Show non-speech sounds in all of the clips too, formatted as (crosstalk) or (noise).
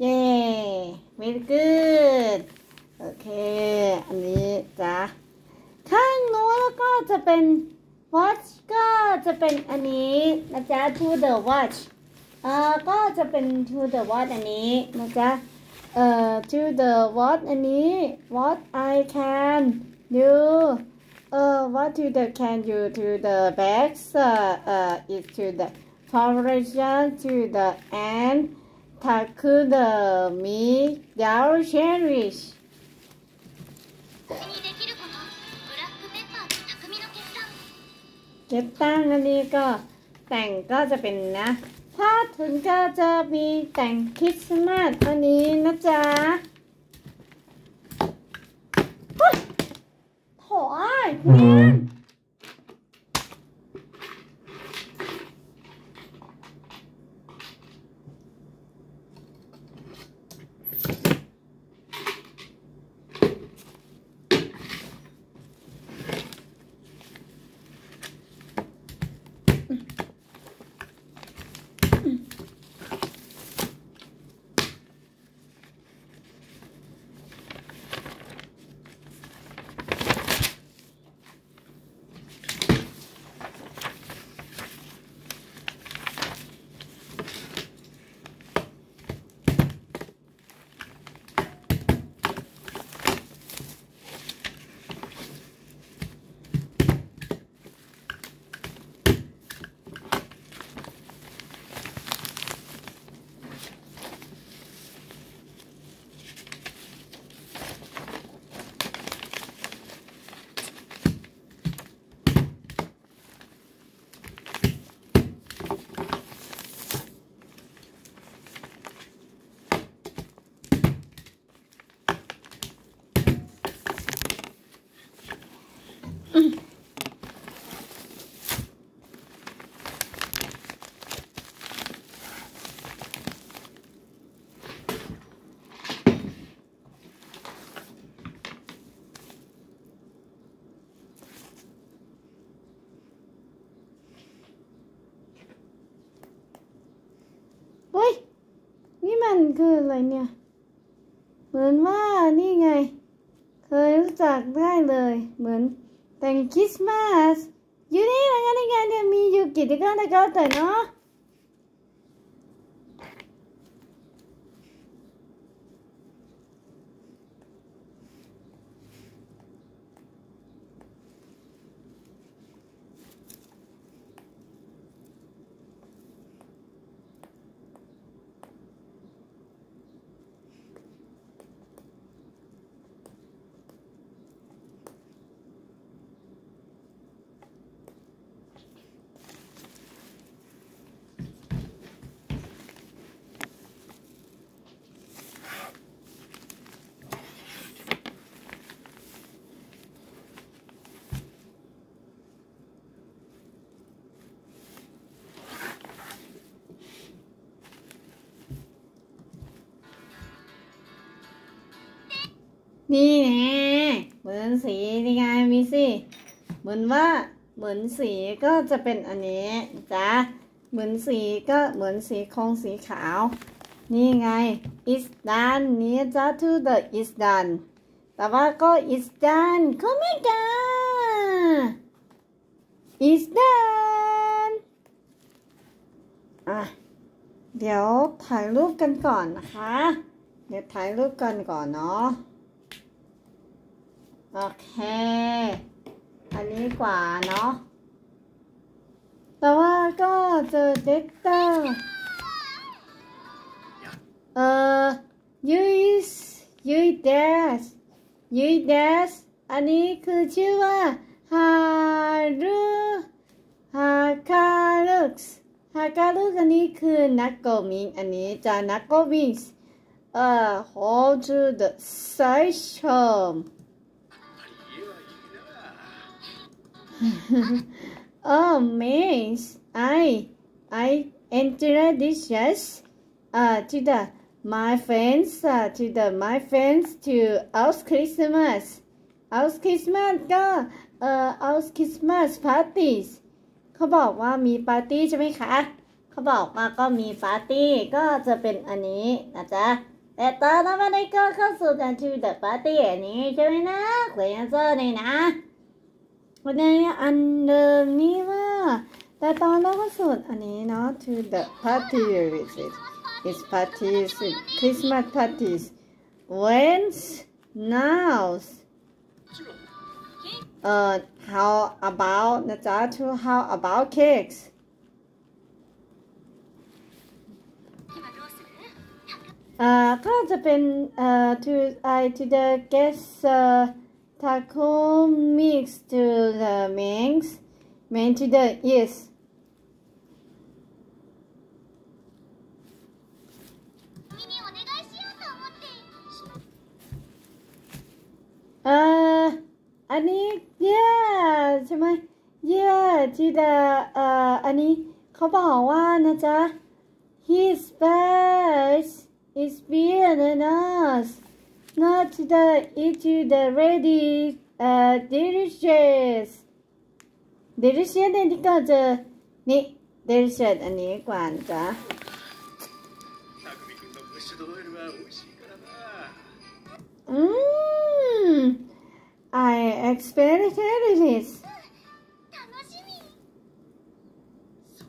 เย้ very good โอเค อันนี้จ้ะข้างโน้นแล้วก็จะเป็น watch ก็จะเป็นอันนี้นะจ๊ะ to the watch อ่าก็จะเป็น to the watch อันนี้นะจ๊ะเอ่อ to the what อันนี้ what I can do เอ่อ what to the can you to the bags เอ่อเอ่อ is to the foundation to the and ถ้าคือ the มียาว cherish 私にできることブラックペッパーと匠の決断 เก็บตั้งอันนี้ก็แต่งก็จะเป็นนะ ถ้าถึงก็จะมีแต่งคริสต์มาสอันนี้นะจ๊ะเฮ้ยโถ่ไอ้าย อื เนี่ย อะไรเนี่ย เหมือนว่านี่ไง เคยรู้จักได้เลย เหมือนแต่งคริสต์มาสอยู่นี่นะนี่ไงเนี่ยมีอยู่กิจกรรมก็แต่เนาะ นี่แน่เหมือนสีนี่ไงมีสิเหมือนว่าเหมือนสีก็จะเป็นอันนี้จ้ะเหมือนสีก็เหมือนสีครงสีขาว นี่ไง is done นี่จ้ะ to the is done แต่ว่าก็ is done ก็ไม่ได้ is done อะเดี๋ยวถ่ายรูปกันก่อนนะคะ เดี๋ยวถ่ายรูปกันก่อนเนาะ โอเค อันนี้กว่าเนาะ แต่ว่าก็เจอเด็กเตอร์เอ่อยุยส์ยุยเดสยุยเดสอันนี้คือชื่อว่าฮารุฮาคาลุกส์ฮาคาลุกอันนี้คือนักโกมิงอันนี้จะนักโกมิงเอ่อ hold to the side charm oh, miss, I I introduce uh to the my friends uh, to the my friends to our Christmas our Christmas ก็เอ่อ our Christmas parties เขาบอกว่ามีปาร์ตี้ใช่ไหมคะ เขาบอกว่าก็มีปาร์ตี้ก็จะเป็นอันนี้นะจ๊ะแต่ตอนนั้นก็เข้าสู่การ to the party อันนี้ใช่ไหมนะเขียนเซอร์นี่นะ วันนี้อันเดิมนี่ว่าแต่ตอนแรกก็สุดอันนี้เนาะ to the party with it it's parties Christmas parties. When's now? Uh how about นะจ๊ะ to how about cakes? อ่าก็จะเป็นเอ่อ to I to the guest uh, taco mix to the mix meant to the yes. Uh I need yeah ใช่ไหม yeah to the uh, เอ่ออันนี้เขาบอกว่านะจ๊ะ He's best. Is better than us not the into the ready uh, delicious. delicious then you got the, ni delicious 아니고 앉아. Mmm, I expected this.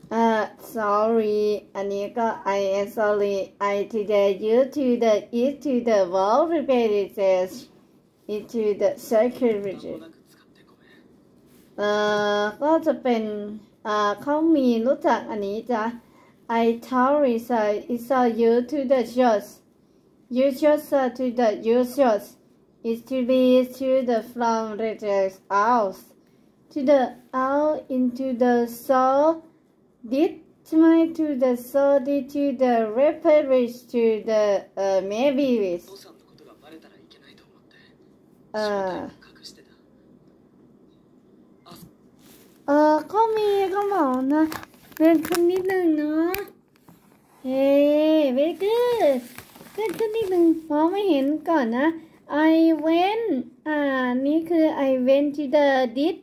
Uh, sorry, Anika, I am sorry. I today you to the it to the wall repeated this into the uh, uh, call me Uh, I told you to the shots. You shots uh, to the you shots. To be to the from the out to the out into the soul Determined to the sorry to the rapid to the uh, maybe this. Uh, uh, call me, come on. Uh, no. Hey, very good. เกิดขึ้นนิดนึงมองไม่เห็นก่อนนะ uh, I went uh, I went to the did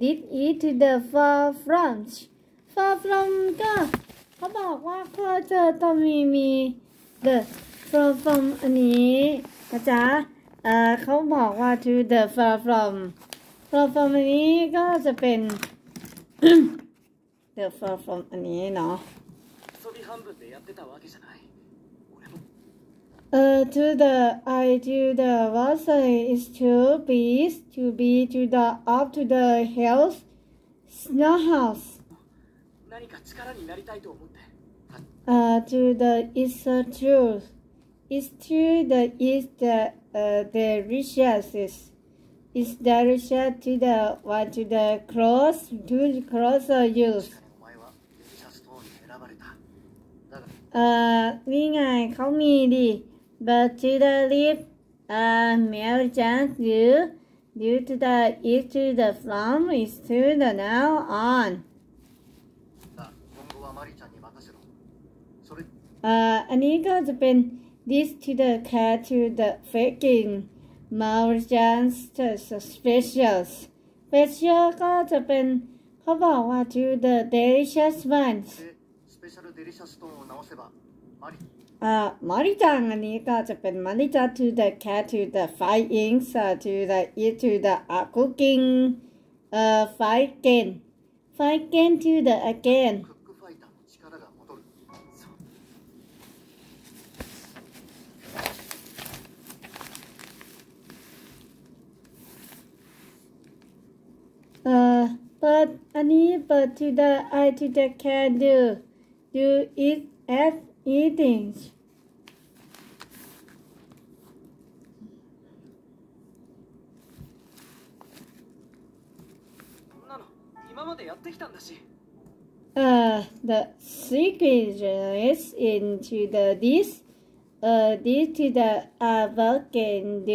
did it the uh, far front problem ก็เขาบอกว่าเขาเจอตัวมีมี the problem อันนี้นะจ๊ะเออเขาบอกว่า to the problem problem อันนี้ก็จะเป็น the problem อันนี้เนาะเออ to the I to the what say is to be to be to the up to the health snow house Uh, to the eastern truth. Is to the east uh, the riches. Is the riches to the what to the cross to the cross or use. Uh, นี่ไงเขามีดิ but to the leaf, uh, male chance due due to the is to the from is to the now on. Uh, อันนี้ก็จะเป็น this to the cat to the faking m a l j a n s t specials. Special ก็จะเป็นเขาบอกว่า to the delicious ones. อ่ามาริจังอันนี้ก็จะเป็นมาริจา to the cat to the fighting uh, to the eat to the uh, cooking uh, fight again fight again to the again. Uh, but any particular attitude can do, do it as eating. Uh, the secret is into the this uh, this to the above can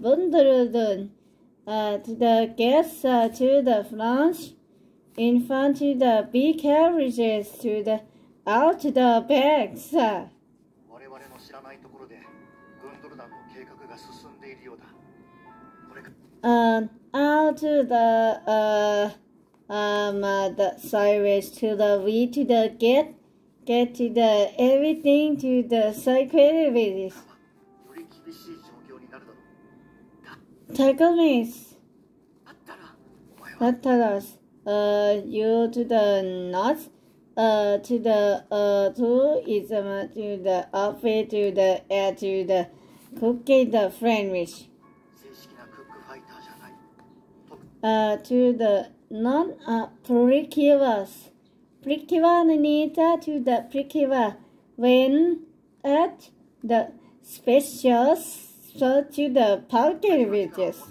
wonder done. the guests uh, to the front in front to the big carriages to the out to the backs uh, 我々の知らないところでグンドル団の計画が進んでいるようだこれか uh out to the uh um uh, the sideways to the V to the get get to the everything to the circular Tackle me. Tatarus. Uh, you to the north. Uh, to the uh, to is um, to the outfit to the air to the cookie the French. Uh, to the non uh, precivas. Prikiva Nita to the Prikiva when at the specials to the parallel ridges.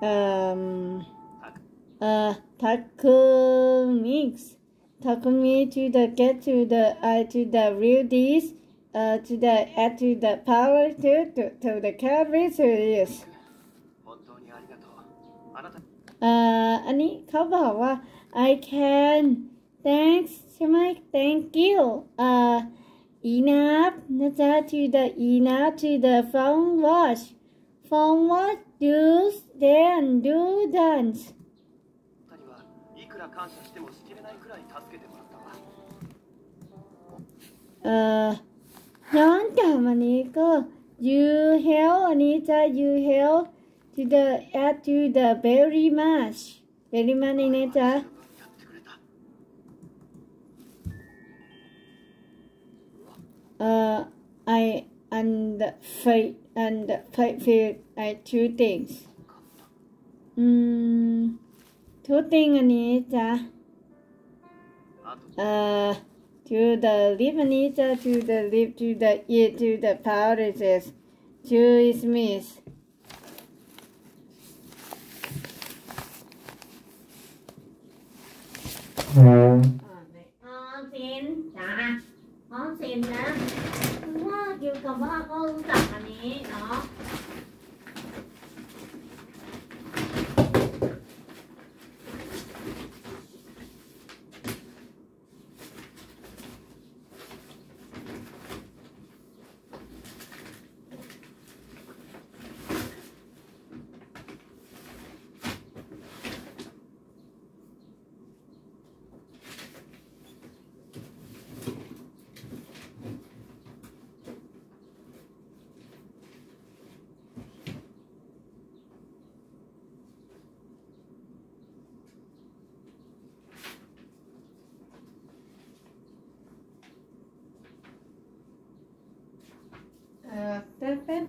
Um, uh, Takumix. Takumi to the get to the I uh, to the real D's, uh, to the add to the power to to, to the carry uh, series. "I can, thanks, to my thank you. Uh enough นะจ๊ะ to the enough to the phone watch phone watch do's then do dance にはいくら感謝してもしきれないくらい助けてもらったわ เอ่อย้อนกลับมานี้ก็ you help อันนี้จะ you help to the add to the very much very much นี่นะจ๊ะ uh, I and fight and fight failed at uh, two things. Mm, two things is uh, uh, to the Lebanese, uh, to the live to the eat to the powders, to is miss. Ờ, mẹ ơi, xin chào นจ้ะออมสินนะว่าเกี่ยวกับว่าก็รู้จักอันนี้เนาะ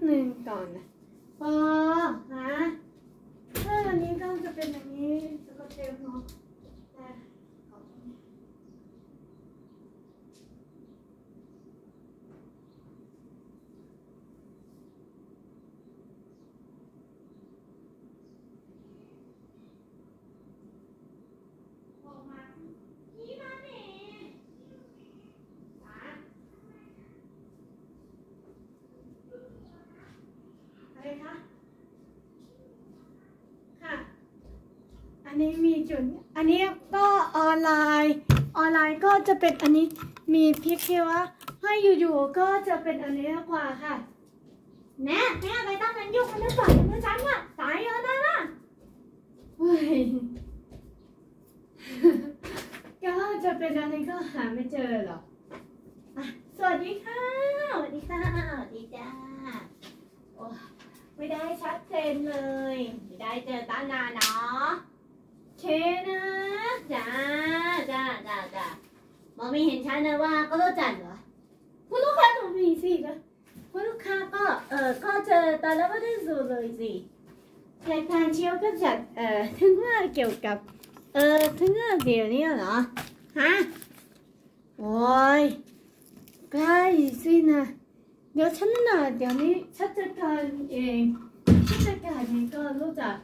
年間 นนี้มีจุด อันนี้ก็ออนไลน์ ออนไลน์ก็จะเป็นอันนี้มีพิกเที่ว่าให้อยู่ๆก็จะเป็นอันนี้มากกว่าค่ะแน่แม่ไปตั้งนั้นยุคมันจะสอนมันฉันอะตายแล้วนะนะเฮ้ยก็จะเป็นอันนี้ก็หาไม่เจอหรอกสวัสดีค่ะ สวัสดีค่ะ สวัสดีจ้าโอ้ไม่ได้ชัดเจนเลย ไม่ได้เจอตั้งนานเนาะ เคนะจ้าจ้าจ้าจ้ามองไม่เห็นชัดนะว่าก็รู้จักเหรอคุณลูกค้าหนูมีสิคะคุณลูกค้าก็เออก็เจอตอนแล้วไม่ได้สูเลยสิรายการเชียวก็จัดเอ่อถึงว่าเกี่ยวกับ เออถึงว่าเดี๋ยวนี้เหรอฮะโอ้ยใกล้สินะเดี๋ยวฉันน่ะเดี๋ยวนี้ฉันจัดการเองฉันจัดการเองก็รู้จัก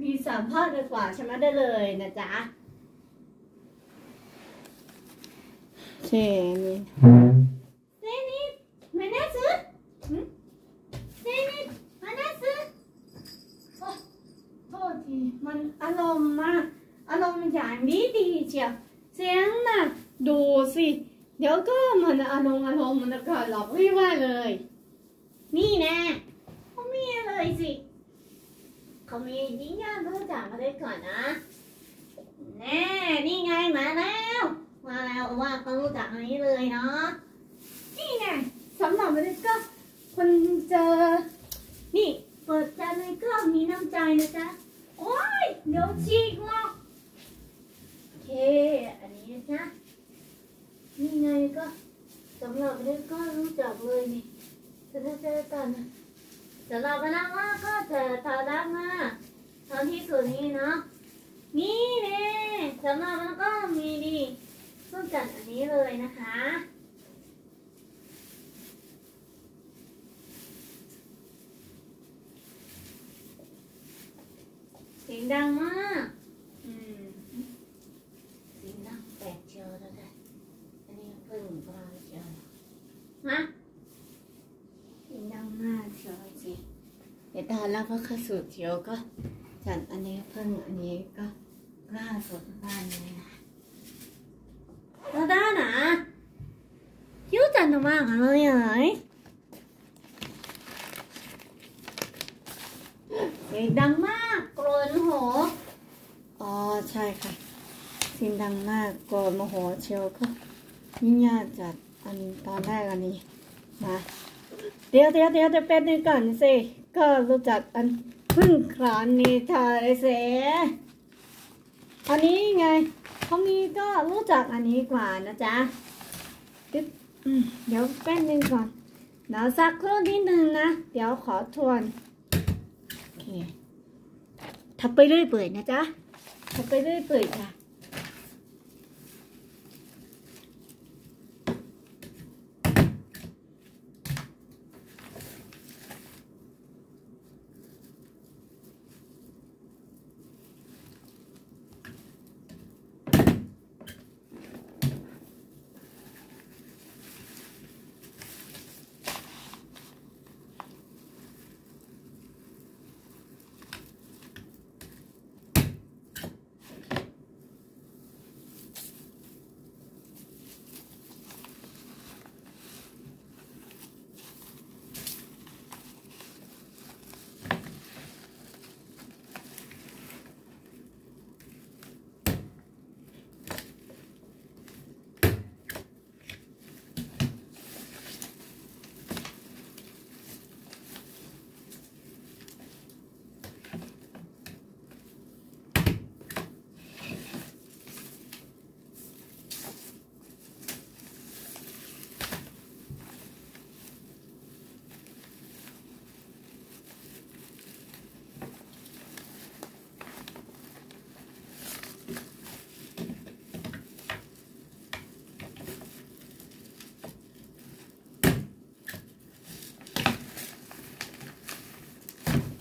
มีสัมภาษณ์ดีกว่าใช่ไหมได้เลยนะจ๊ะเช่นี่เซนิดมานาซึหึเซนิดมานาซึโอ้โทษทีมันอารมณ์มากอารมณ์อย่างนี้ดีเชียวเสียงน่ะดูสิ เดี๋ยวก็มันอารมณ์อารมณ์มันก็หลอกไม่ว่าเลย นี่นะไม่มีอะไรสิ ขเขามียิ่งยากรู้จักมาด้วยก่อนนะ แน่ นี่ไงมาแล้ว มาแล้วว่าเขารู้จักอันนี้เลยเนาะ นี่ไงสำหรับวันนี้ก็คนเจอ นี่ เปิดใจเลยก็มีน้ำใจนะจ๊ะ โอ้ย เดี๋ยวฉีกหรอกโอเค อันนี้นะจ๊ะ นี่ไงก็สำหรับวันนี้ก็รู้จักเลยนี่จะได้เจอกันนะ สำหรับวันนั้นว่าก็จะตารักมากตอนที่สุดนี้เนาะนี่เน่สำหรับวันนั้นก็มีดีต้นจัดอันนี้เลยนะคะเสียงดังมากอืมเสียงดังแปลกเชียวแล้วกันอันนี้เพิ่งกลางเชียวฮะเสียงดังมากเชียว เดี๋ยวตอนแล้วก็ข้าสู่เชียวก็จัดอันนี้เพิ่งอันนี้ก็กล้าสดบ้านเลยนะแล้วด้านนะคิ้วจันทร์มากอะไรไหนเสียงดังมากกรนโหอ๋อใช่ค่ะเสียงดังมากกรนโมโหเชียวก็ยิ่งยากจัดอันตอนแรกอันนี้มาเดี๋ยวเดี๋ยวเดี๋ยวจะเป็นนึ่งก่อนสิ ก็รู้จักอันพึ่งครานนิทาเสอันนี้ไงเขามีก็รู้จักอันนี้กว่านะจ๊ะเดี๋ยวแป๊บนึงก่อนเดี๋ยวสักครู่นิดนึงนะ เดี๋ยวขอทวน โอเคทำไปเรื่อยเปื่อยนะจ๊ะทำไปเรื่อยเปื่อยจ้ะ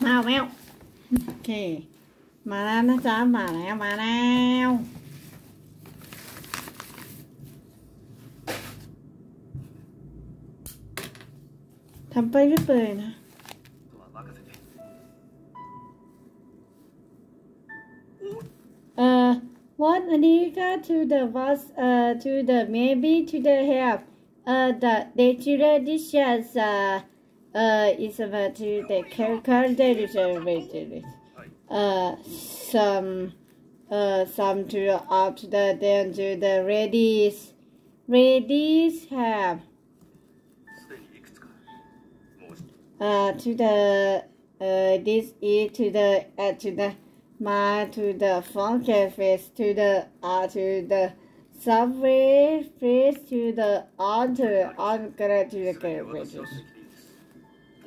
มาแล้วโอเค มาแล้วนะจ๊ะ มาแล้วมาแล้วทำไปเรื่อยๆนะเอ่อ what Anika to the was uh to the maybe to the help uh the they children dishes uh uh, is about the character derivatives. Uh, some uh, some to opt the then to the radius. Radius have uh, to the uh, this is to the uh, to the my to the phone face to the uh, to the subway face to the alter on to the characters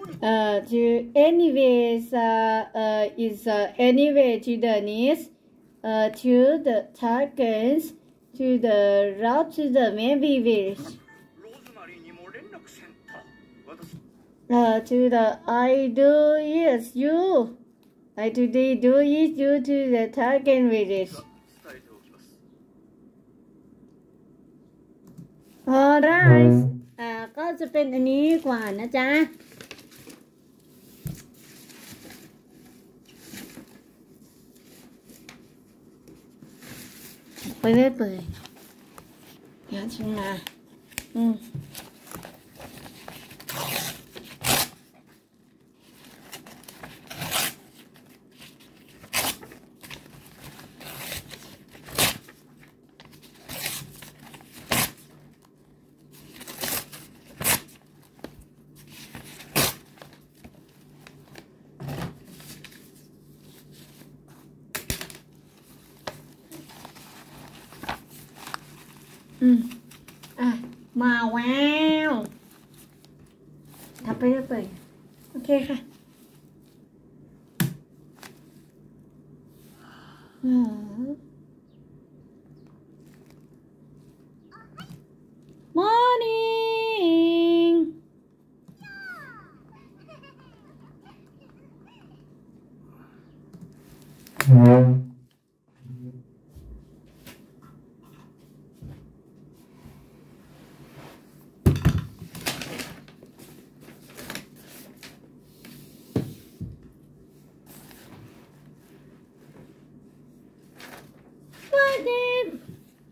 べて cafe 私の責任です uh to anyways uh uh is uh anyway to the needs uh to the targets to the route to the maybe village ローズマリーにも連絡せんと私 Uh, to the I do yes you. I today do is you to the target village. が伝えておきます Alright. อ่าก็จะเป็นอันนี้กว่านะจ๊ะ ไปเรื่อยเปื่อยเดี๋ยวชิมมา อืม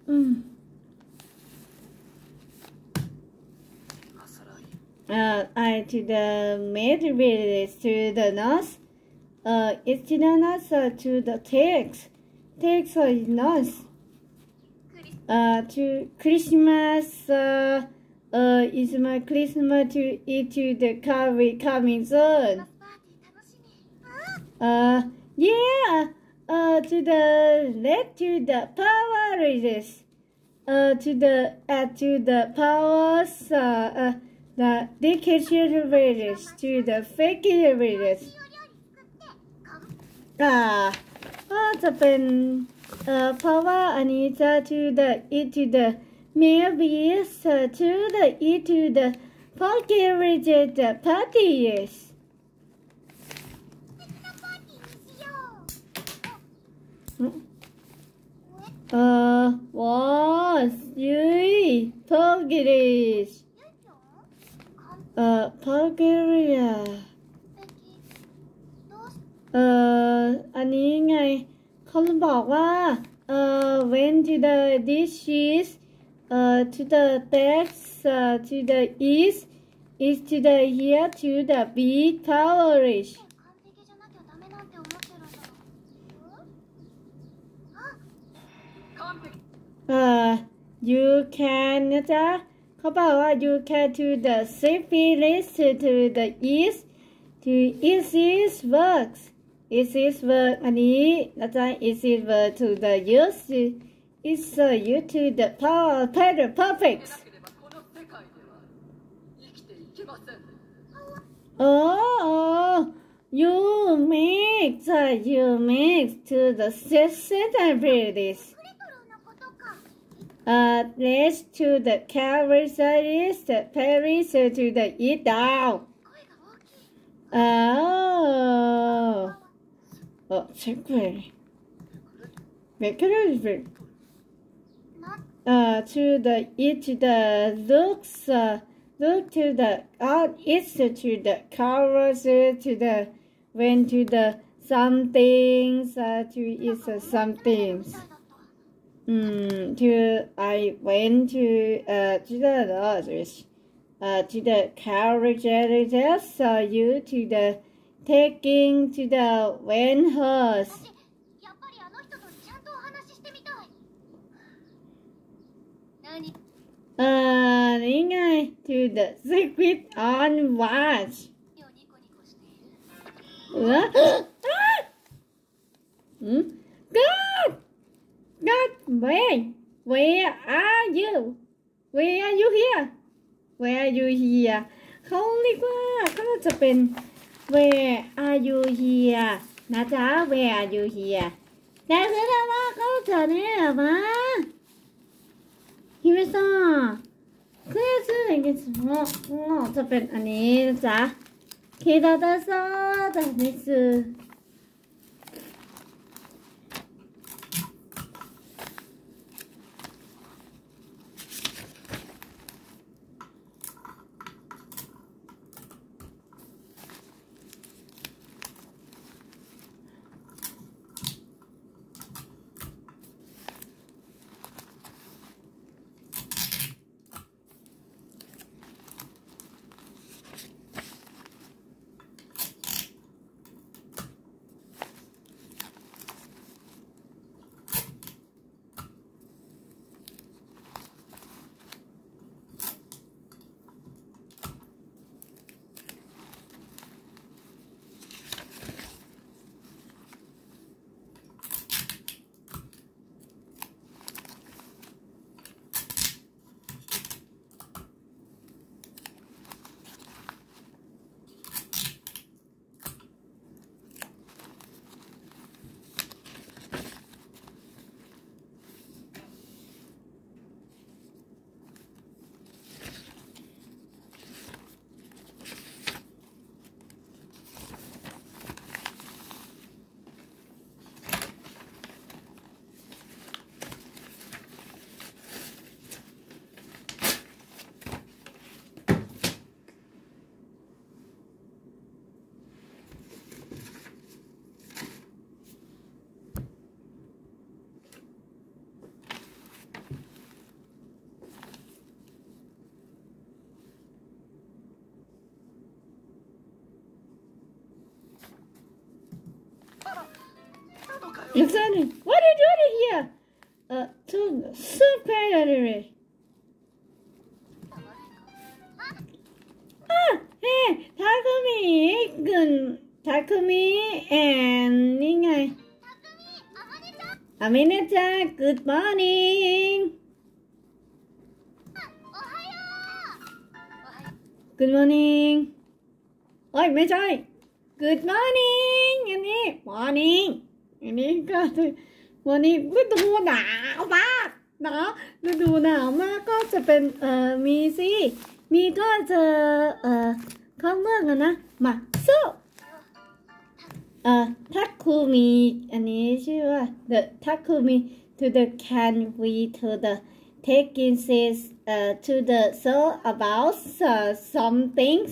Mm. Uh, I to the mid release to the nose. Uh, it's to the nose uh, to the text. Text uh, nose. Uh, to Christmas uh, uh, is my Christmas to it to the car coming soon. Uh, yeah uh, to the left to the power raises uh, to the uh, to the powers. uh, uh, the decayed raises to the fake raises. Ah, what's happened? Uh, power Anita to the e to the maybe uh, to the e to the pocket raises the party is. Uh, you three, Turkish. Uh, Bulgaria. Uh, เอ่อ อันนี้ไง เขาบอกว่า Uh, when to the dishes Uh, to the text Uh, to the east East to the here to the be towerish uh, you can นะจ๊ะ?เขาบอกว่า you can to the syphilis to, to the east to easiest works. Easiest work อันนี้นะจ๊ะ? Easiest work to the youth It's is so you to the power the perfect. Oh, you mix, the you mix to the system and this uh, next to the Calvaries, the Paris uh, to the Yidao. Oh. 어, 체크해. 메커리즘. Uh, to the it to the looks uh, look to the out east uh, to the covers uh, to the went to the some things uh, to is uh, some things um, to I went to uh to the others, uh to the carriage carriages, saw you to the taking to the wind horse. Uh, Ringai to the secret on watch. What? hmm? God! God, where? where are you? Where are you here? Where are you here? เขาเรียกว่าก็จะเป็น Where are you here? นะจ๊ะ Where are you here? แต่คือถ้าว่าเขาจะเนี่ยมาฮิมิซะคือชื่ออย่างเงี้จะเป็นอันนี้นะจ๊ะคิดว่าจะโซ่แต่ไม่ซื้อ Alexander, what are you doing here? Uh, to super lottery. Ah, hey, Takumi, Gun, Takumi, and Ningai. Aminata, good morning. Good morning. Oi, Mejai. Good morning, Annie. Morning. นี้ก็วันนี้ฤดูหนาวมากนะฤดูหนาวมากก็จะเป็นเอ่อมีสิมีก็จะเอ่อเขาเมืองอะนะมาสู้เอ่อทักคูมีอันนี้ชื่อว่า the ทักคูมี to the can we to the taking says uh, to the so about uh, some things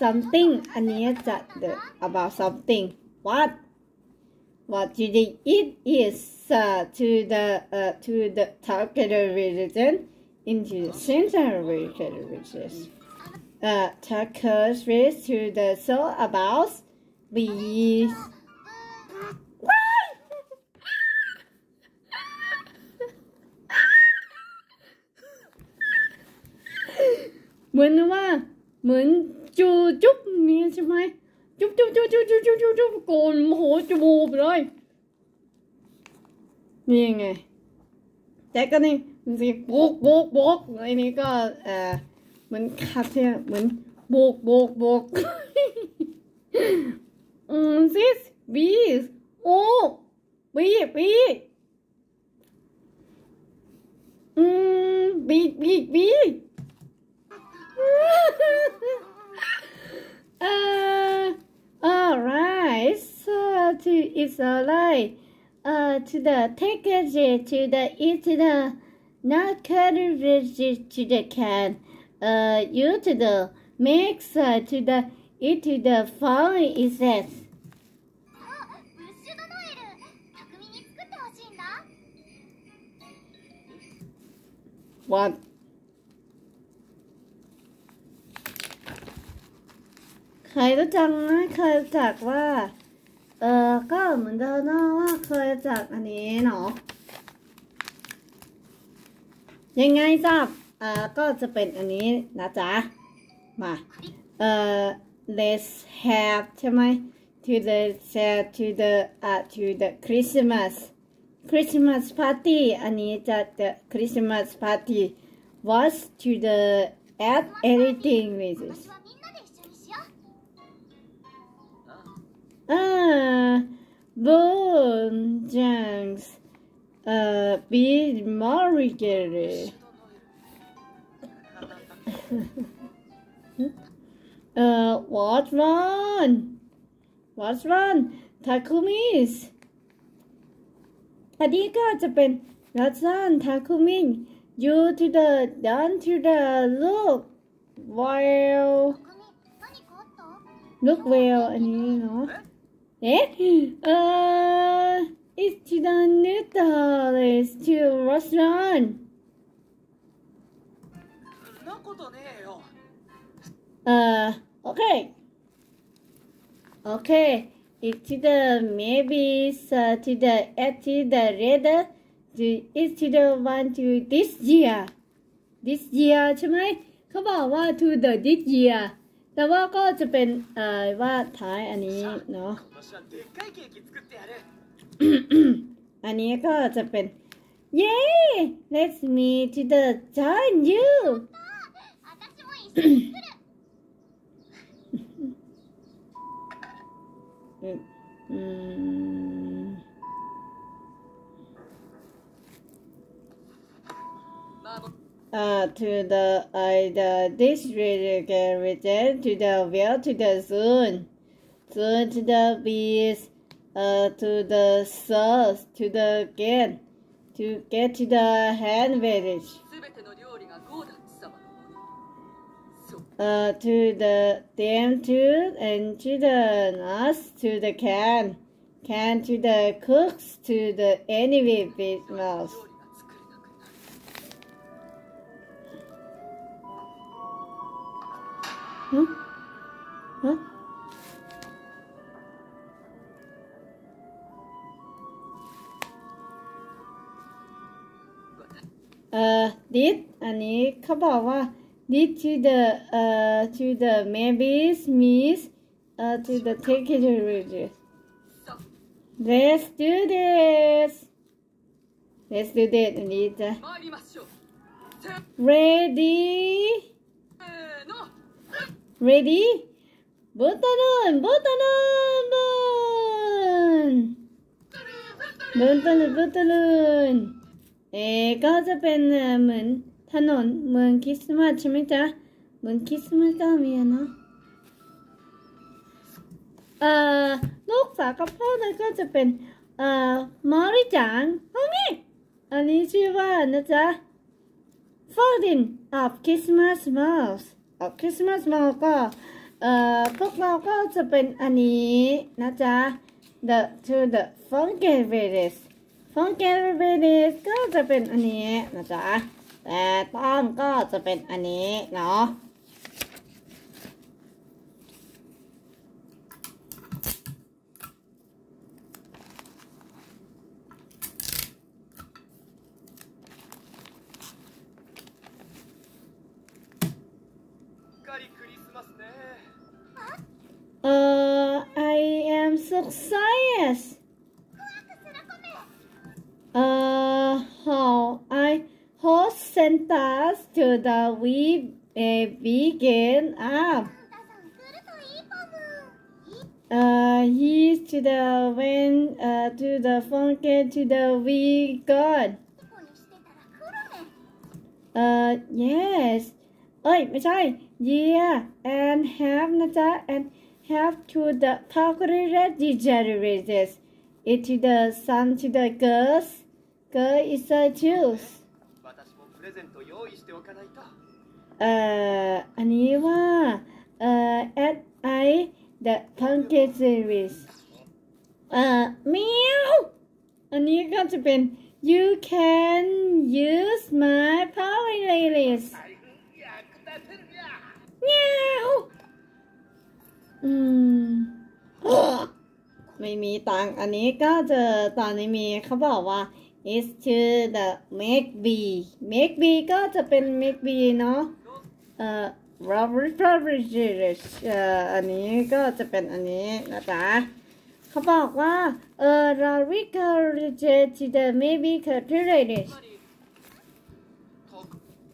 something อันนี้จะ the about something what what you did it is uh, to the uh, to the target region into the center region which is uh, Tucker's race to the so about we mình đúng không? mình chưa chút miếng mấy จุ๊บจุ๊บจุ๊บจุ๊บจุ๊บจุ๊บจุ๊บจุ๊บโกนโมโหจมูกเลยนี่ไงแต่ก็นี่มันสิโบกโบกโบกไอ้นี่ก็เออเหมือนคาเฟ่ยเหมือนโบกโบกโบกอืมซิสบีสโอ้บีบีอืมบีบีบี uh, all Alright, so to, it's alright. Uh, to the package, to the eat the not carriage to the can. Uh, you to the mix uh, to the it to the following is this. What? ใครรู้จักไหมเคยรู้จักว่า เออก็เหมือนเดิมนะว่าเคยรู้จักอันนี้เนาะยังไงทราเออก็จะเป็นอันนี้นะจ๊ะ มา เออ let's have ใช่ไหม to the share to the อะ to the Christmas Christmas party อันนี้จะ the Christmas party was to the add anything with 私 Ah, bon, James. Uh, bir marigeri. (laughs) uh, what's wrong? What's one? Takumis. อันนี้ก็จะเป็น What's one? Takumi? You to the down to the look. Well. Look well know. เอ๊ะเอ่อ it's to the noodle is to restaurant そんなことねえよ เอ่อ okay okay it's to the maybe uh, to the at to the red to it's to the one to this year this year ใช่ไหม เขาบอกว่า to the this year แต่ว่าก็จะเป็นว่าท้ายอันนี้เนาะ อันนี้ก็จะเป็นเย้ let's meet to the giant you อืม uh, to the uh, the district can return to the well to the zone, zone to the beast, uh, to the south, to the gate, to get to the hand village. Uh, to the dam to and to the us to the can, can to the cooks to the anyway big mouth. Huh? Huh? Uh, did อันนี้เขาบอกว่า did to the uh to the maybe miss uh to the take it let's do this let's do that Anita. ready Ready? Buttanın, buttanın, buttanın. Buttanın, ลอนเอ๊ก็จะเป็นเหมือนถนนเมืองคริสต์มาสใช่ไหมจ๊ะเหมือนคริสต์มาสก็มีเนาะเอ่อลูกสาวกับพ่อนั่นก็จะเป็นเอ่อมอริจังมังนี่อันนี้ชื่อว่านะจ๊ะ Folding of Christmas Mouse คริสต์มาสมอลก็เอ่อพวกเราก็จะเป็นอันนี้นะจ๊ะ the to the funky ladies funky ladies ก็จะเป็นอันนี้นะจ๊ะ แต่ต้องก็จะเป็นอันนี้เนาะ Success. Uh, how I host sent us to the we uh, begin up. Uh, he to the when uh, to the funky to the we god. Uh, yes. เอ้ย yeah and have นะจ๊ะ and help to the popular degenerates. It is the son to the girls. Girl is a juice. Uh, อันนี้ว่า uh, at I the pumpkin series uh, เอ่อเมียวอันนี้ก็จะเป็น you can use my power release Meow. ืม ไม่มีตังอันนี้ก็จะตอนนี้มีเขาบอกว่า is ชื่อ the make B make B ก็จะเป็น make B เนาะเอ่อ rubber rubber เอ่ออันนี้ก็จะเป็นอันนี้นะจ๊ะเขาบอกว่าเออ rubber rubber to the maybe cartilage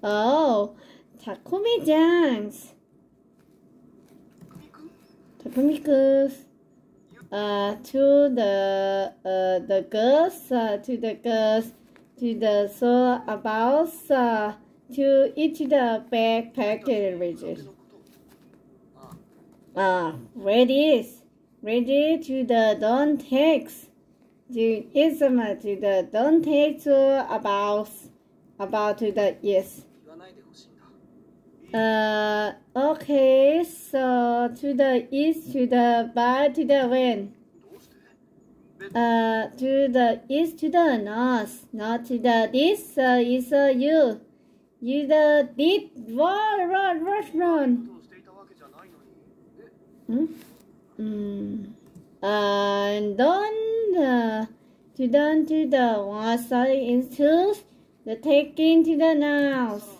oh ถักคุมิจังส์ Topomicus. Uh, to the uh, the girls, uh, to the girls, to the so about uh, to each the backpack generators. Uh, ready, ready to the don't takes. To is um, to the don't take to about about to the yes. Uh, okay, so to the east, to the by, to the wind. Uh, to the east, to the north, not to the east, uh, is uh, you. You the deep, run, run, run, run. Hmm? Mm. And then uh, to the to the one side into the taking to the north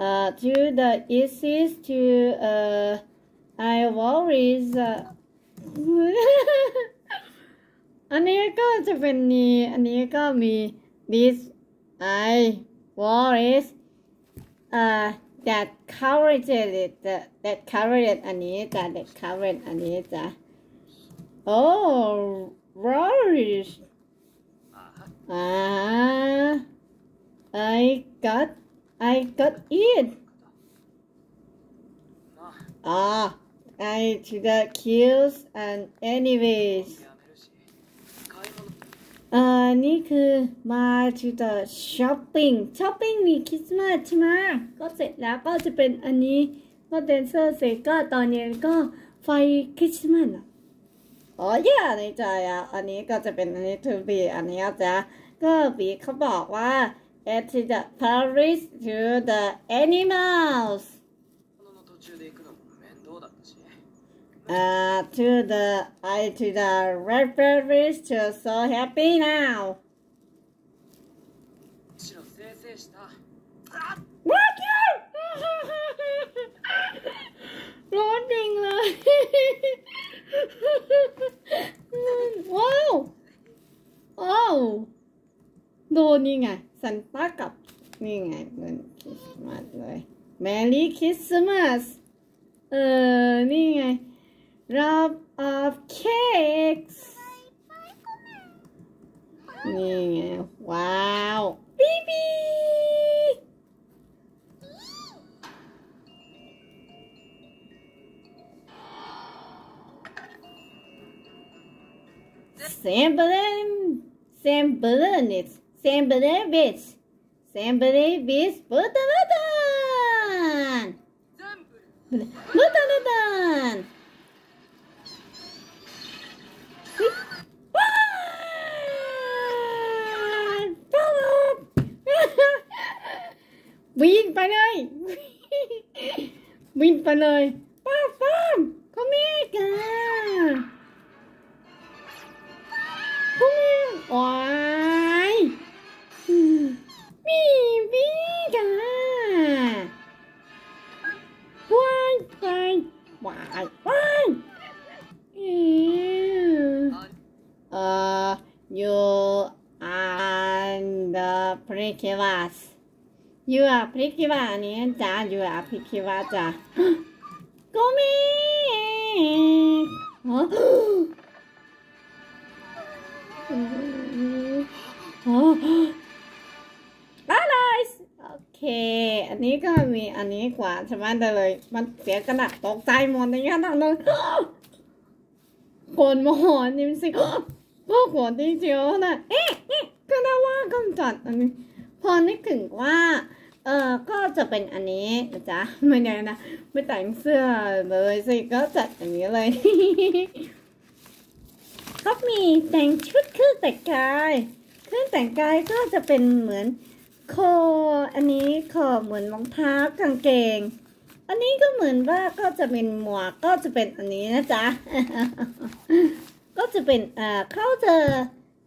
uh, to the east to uh, Ivory's uh, (laughs) อันนี้ก็จะเป็นนี้อันนี้ก็มี this I worries uh, that covered it that covered it อันนี้จ้ะ that covered อันนี้จ้ะ oh worries. Ah I got I got it. Ah, I got kills and anyways. อ่านี่คือมา to the shopping shopping มีคริสต์มาสใช่ไหมก็เสร็จแล้วก็จะเป็นอันนี้ก็แดนเซอร์เสร็จก็ตอนเย็นก็ไฟคริสต์มาสอ๋อ yeah ในใจอะ อันนี้ก็จะเป็นอันนี้ทูบีอันนี้จะก็บีเขาบอกว่า To the Paris, to the animals. Uh, to the I to the referees to so happy now. What you? ร้อนจริงเลย ว้าว โอ้ โดนนี่ไงซันต้ากับนี่ไงเป็นคริสต์มาสเลยแมรี่คริสต์มาสเออนี่ไง rub of cakes นี่ไง ว้าวบีบีเซมเบอร์นเซมเบอร์น it's นเขามีว้ายมีมีกันว้ายว้ายว้า Bebida. Why, why, why, why? Yeah. Uh, you and. You are pretty one, and you are pretty one. Go me! Huh? oh. ฮะอะไรโอเค อันนี้ก็มีอันนี้กว่าใช่ไหมได้เลย มันเสียกระดาษตกใจหมดในขณะนั้นคนมาหอนนี่มันสิพ่อหัวดีเจียวนะเอ๊ะเอ๊ะก็ได้ว่ากำจัดอันนี้ พอนึกถึงว่า เออก็จะเป็นอันนี้นะจ๊ะไม่ได้นะ ไม่แต่งเสื้อเลยสิ ก็จัดอย่างนี้เลย ก็มีแต่งชุดเครื่องแต่งกาย เครื่องแต่งกายก็จะเป็นเหมือน คอ อันนี้คอเหมือนรองเท้ากางเกง อันนี้ก็เหมือนว่าก็จะเป็นหมวกก็จะเป็นอันนี้นะจ๊ะ ก็จะเป็นเอ่อเข้าเจะ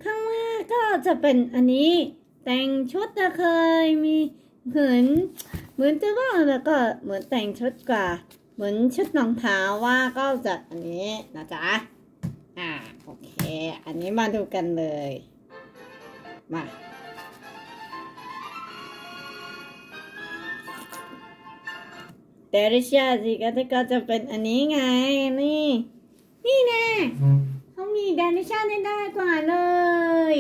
ข้างหน้าก็จะเป็นอันนี้ แต่งชุดนะเคยมีเหมือนเหมือนจะว่าแล้วก็เหมือนแต่งชุดกว่า เหมือนชุดรองเท้าว่าก็จะอันนี้นะจ๊ะอ่าโอเค อันนี้มาดูกันเลย มา เดริชาสิก็จะก็จะเป็นอันนี้ไง นี่ นี่แน่เขามีเดริชาได้ได้กว่าเลย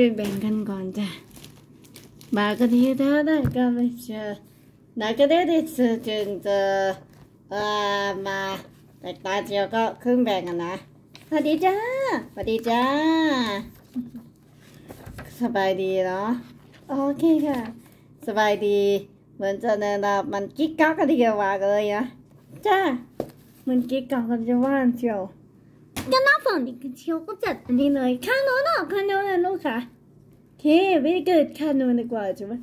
ช่วยแบ่งกันก่อนจ้ะบากทีเธอได้ก็ไม่เจอได้ก็ได้ที่จะจึงจะเอ่อมาแต่ตาเจียวก็ครึ่งแบ่งกันนะสวัสดีจ้าสวัสดีจ้า สบายดีเนาะโอเคค่ะ สบายดีเหมือนจะเนี่ยนะมันกิ๊กกักกันทีเดียวว่าเลยนะจ้ามันกิ๊กกักกันจะว่านเชียว ก็น่าฟังดีกันเชียวก็จัดอันนี้เลยข้างโน้นอะข้างโน้นนะลูกค่ะโอเคไม่ได้เกิดข้างโน้นดีกว่าใช่ไหม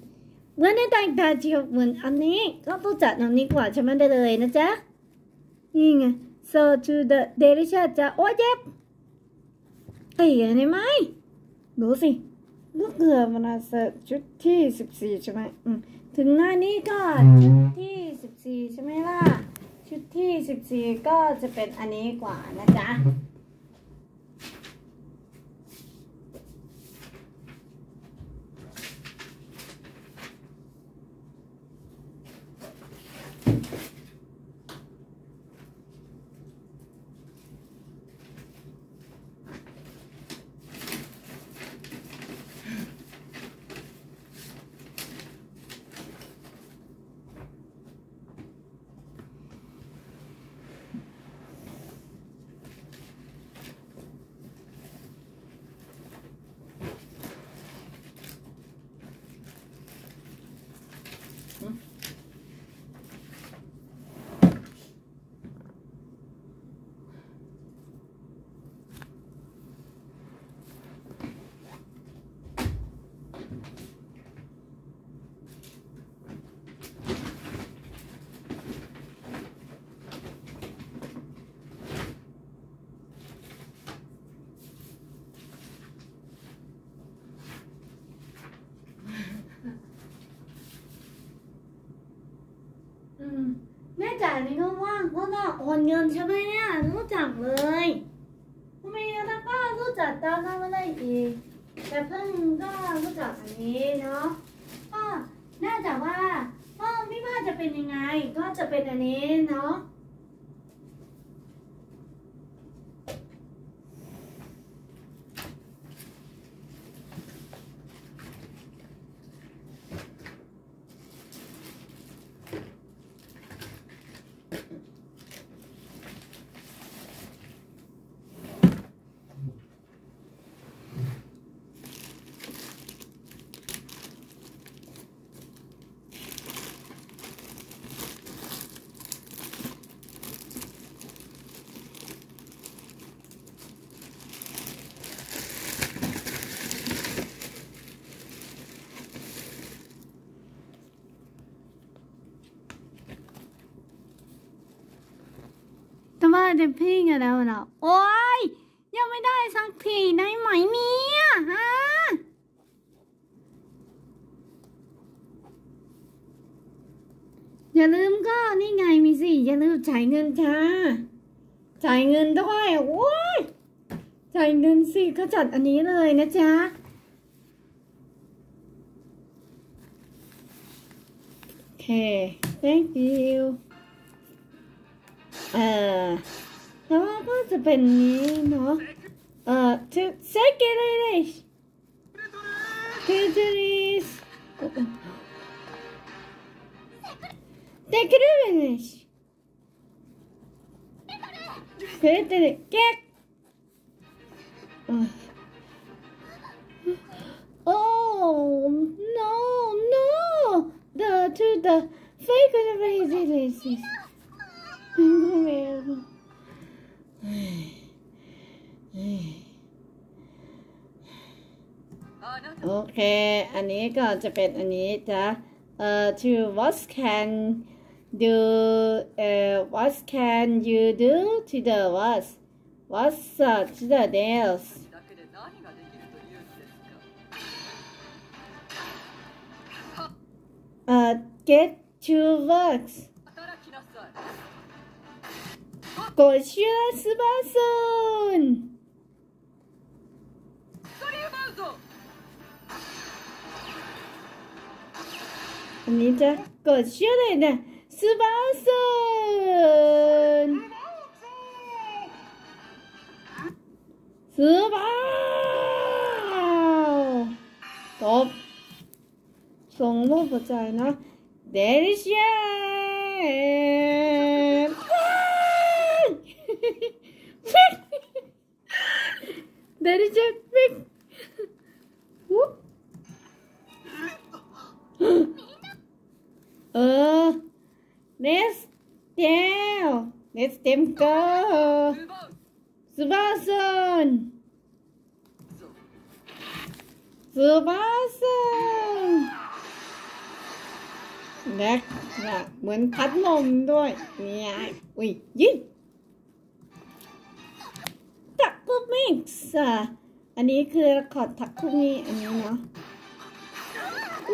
วันนี้แต่งตาเชียวเหมือนอันนี้ก็ต้องจัดอันนี้กว่าใช่ไหมได้เลยนะจ๊ะนี่ไง so to the delicious จ้ะโอ้ยเจ็บตีกันได้ไหมดูสิลูกเรือมันอาจจะชุดที่สิบสี่ใช่ไหมอืมถึงหน้านี้ก็ชุดที่สิบสี่ใช่ไหมล่ะ ชุดที่สิบสี่ก็จะเป็นอันนี้กว่านะจ๊ะ อืม แม่จ๋านี่ก็ว่างเพราะว่าโอนเงินใช่ไหมเนี่ยรู้จักเลยทำไมแล้วก็รู้จักตามนั้นไม่ได้อีก แต่เพิ่งก็รู้จักอันนี้เนาะก็น่าจะว่าก็ไม่ว่าจะเป็นยังไง ก็จะเป็นอันนี้เนาะ แต่ว่าเดพี่กันแล้วนะโอ๊ยยังไม่ได้สักทีได้ไหมเนี่ยฮะอย่าลืมก็นี่ไงมีสิ อย่าลืมจ่ายเงินจ้าจ่ายเงินด้วยโอ้ยจ่ายเงินสิก็จัดอันนี้เลยนะจ๊ะโอเค thank you เป็นนี้เนาะ อันนี้ก็จะเป็นอันนี้จ้ะเอ่อ to what can do เอ่อ what can you do to the what what's uh, to the nails だけで何ができるというんですかเอ่อ get to work 働きなさいก お兄ちゃん、ごっしょだよな。スバーソンスバーと、孫悟不在呢。デリシャーデリシャー Whoop. เออ let's tell let's them go สบาสนสบาสนแน็กนะเหมือนพัดลมด้วย เนี่ยอุ้ยยิ่งทักคุมิกส์อันนี้คือคอร์ดทักคุมิอันนี้เนาะ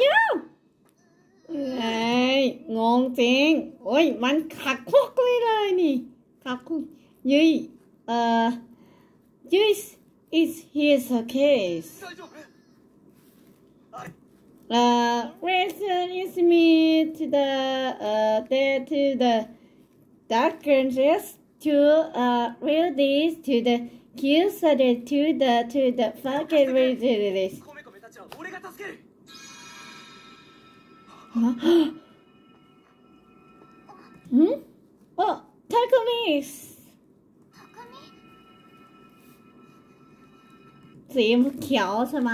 ยู เอ้ยงงจริง uh, this is his case. The reason is me to the uh, there to the doctors to uh real this to the kill to the to the fucking real this メコメたちは俺が助けるHmm? Oh, Takumis! สีเขียวใช่ไหม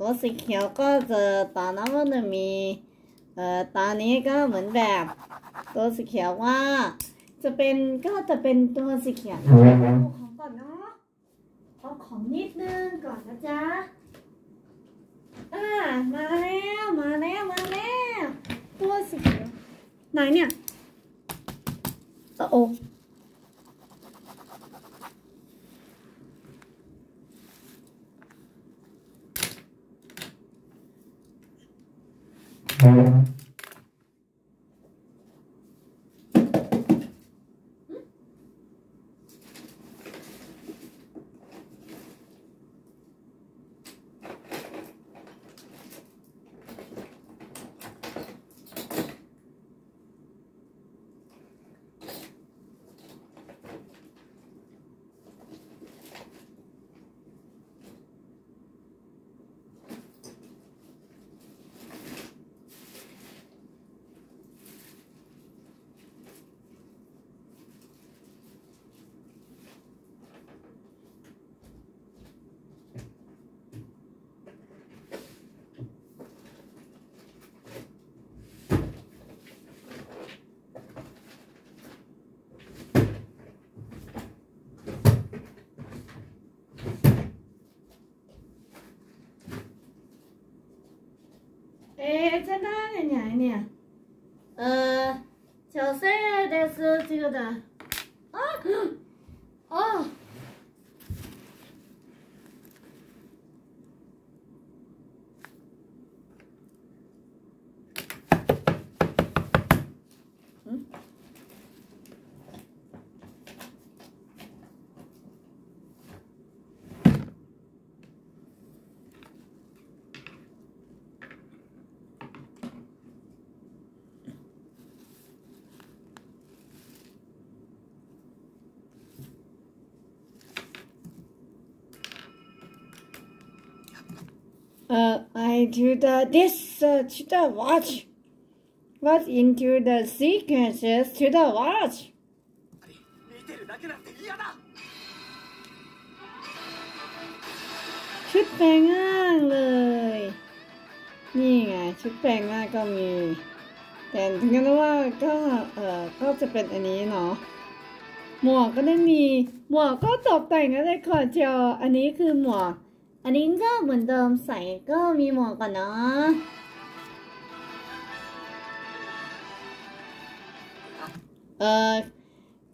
รถสีเขียวก็จะตอนนั้นมันจะมีเอ่อตอนนี้ก็เหมือนแบบตัวสีเขียวว่า จะเป็นก็จะเป็นตัวสีเขียวเอาของก่อนเนาะเอาของนิดนึงก่อนนะจ๊ะ อ่ามาแล้วมาแล้วมาแล้วตัวสีเขียวไหนเนี่ยโอ้โอ ないねんね呃，小生です这个的。 uh, I do the this uh, to the watch. What into the sequences to the watch. ชุดแปลงง่างเลย นี่ไงชุดแปลงง่างก็มี แต่ถึงกันว่าก็เออก็จะเป็นอันนี้เนาะหมวกก็ได้มีหมวกก็ตกแต่งอะไรขอเจียวอันนี้คือหมวก อันนี้ก็เหมือนเดิมใส่ก็มีหมวกก่อนเนาะเอ่อ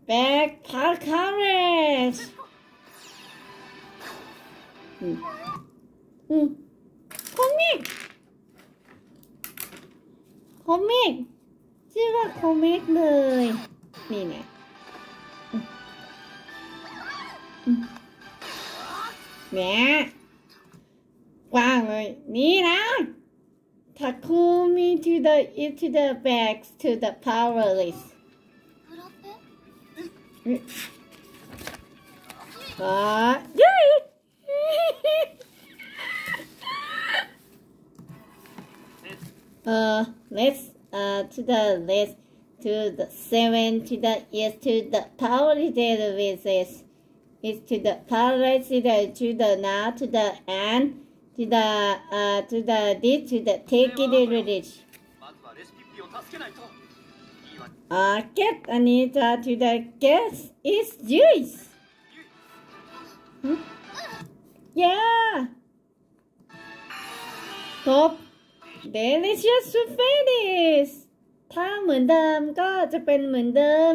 back park coverage อืมอืมคอมิกคอมิกชื่อว่าคอมิกเลย นี่ไงอืมอืมแหมกว้างเลย Wow, Nina! Takumi to the into the bags to the powerless. Ah, do it! (laughs) uh, let's uh to the list to the seven to the yes to the powerless with this is to the powerless to the now to the end to the uh, to the did to the take it in village. i uh, get Anita to the guess is Jewish. Hmm? Yeah. Top delicious fairies. ถ้าเหมือนเดิมก็จะเป็นเหมือนเดิม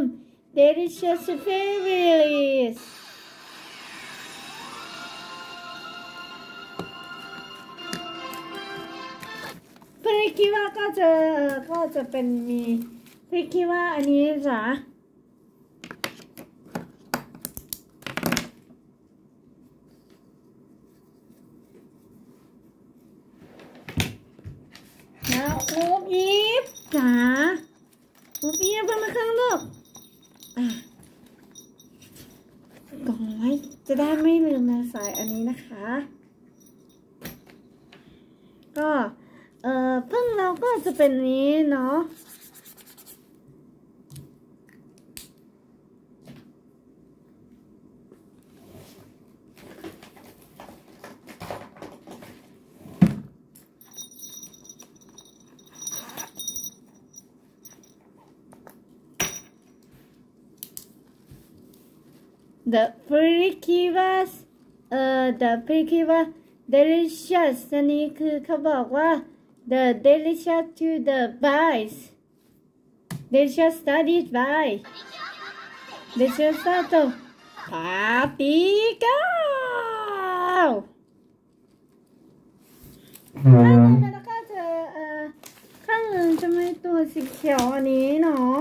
delicious fairies finish บริคิดว่าก็จะก็จะเป็นมีพี่คิดว่าอันนี้จ้ะแล้วอูบอีฟจ๋าอูบอีฟเป็นมาข้างลูกอะกองไว้จะได้ไม่ลืมนะสายอันนี้นะคะ ก็ เอ่อพึ่งเราก็จะเป็นนี้เนาะ The freaky was เอ่อ the freaky was delicious อันนี้คือเขาบอกว่า the delicious to the bites delicious studied by delicious to ปาปิก้าข้างหนึ่งแล้วก็จะเอ่อข้างหนึ่งจะไม่ตัวสีเขียวอันนี้เนาะ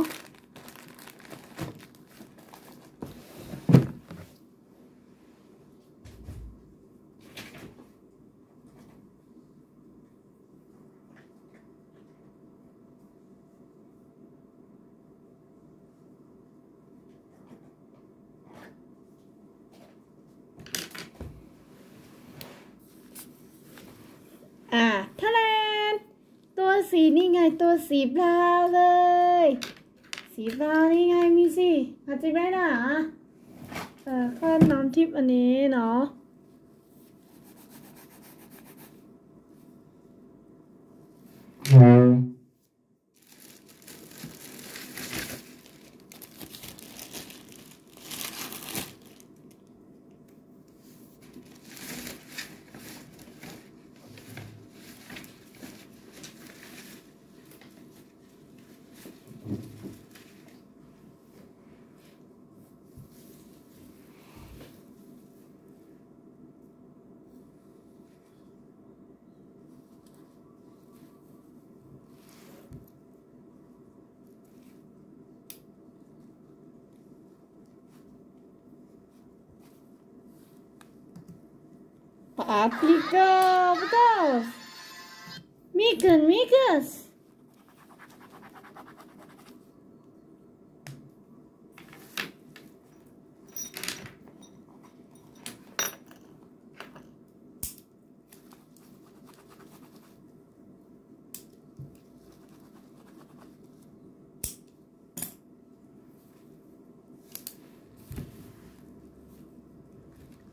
อ่าทะเลนตัวสีนี่ไง ตัวสีบราวเลย สีบราวน์นี่ไงมีสิอาจจะไม่ได้นะเออข้าน้ำทิพย์อันนี้เนาะ Paprika, vamos. Micas, micas.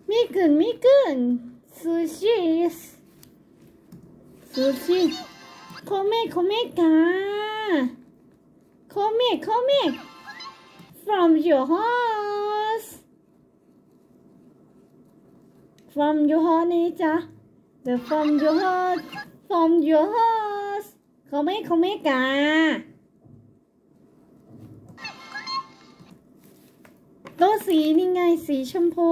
Mikun, Mikun. Your house นี่จ้ะ the from your house from your house โคเมะโคเมะกาตัวสีนี่ไงสีชมพู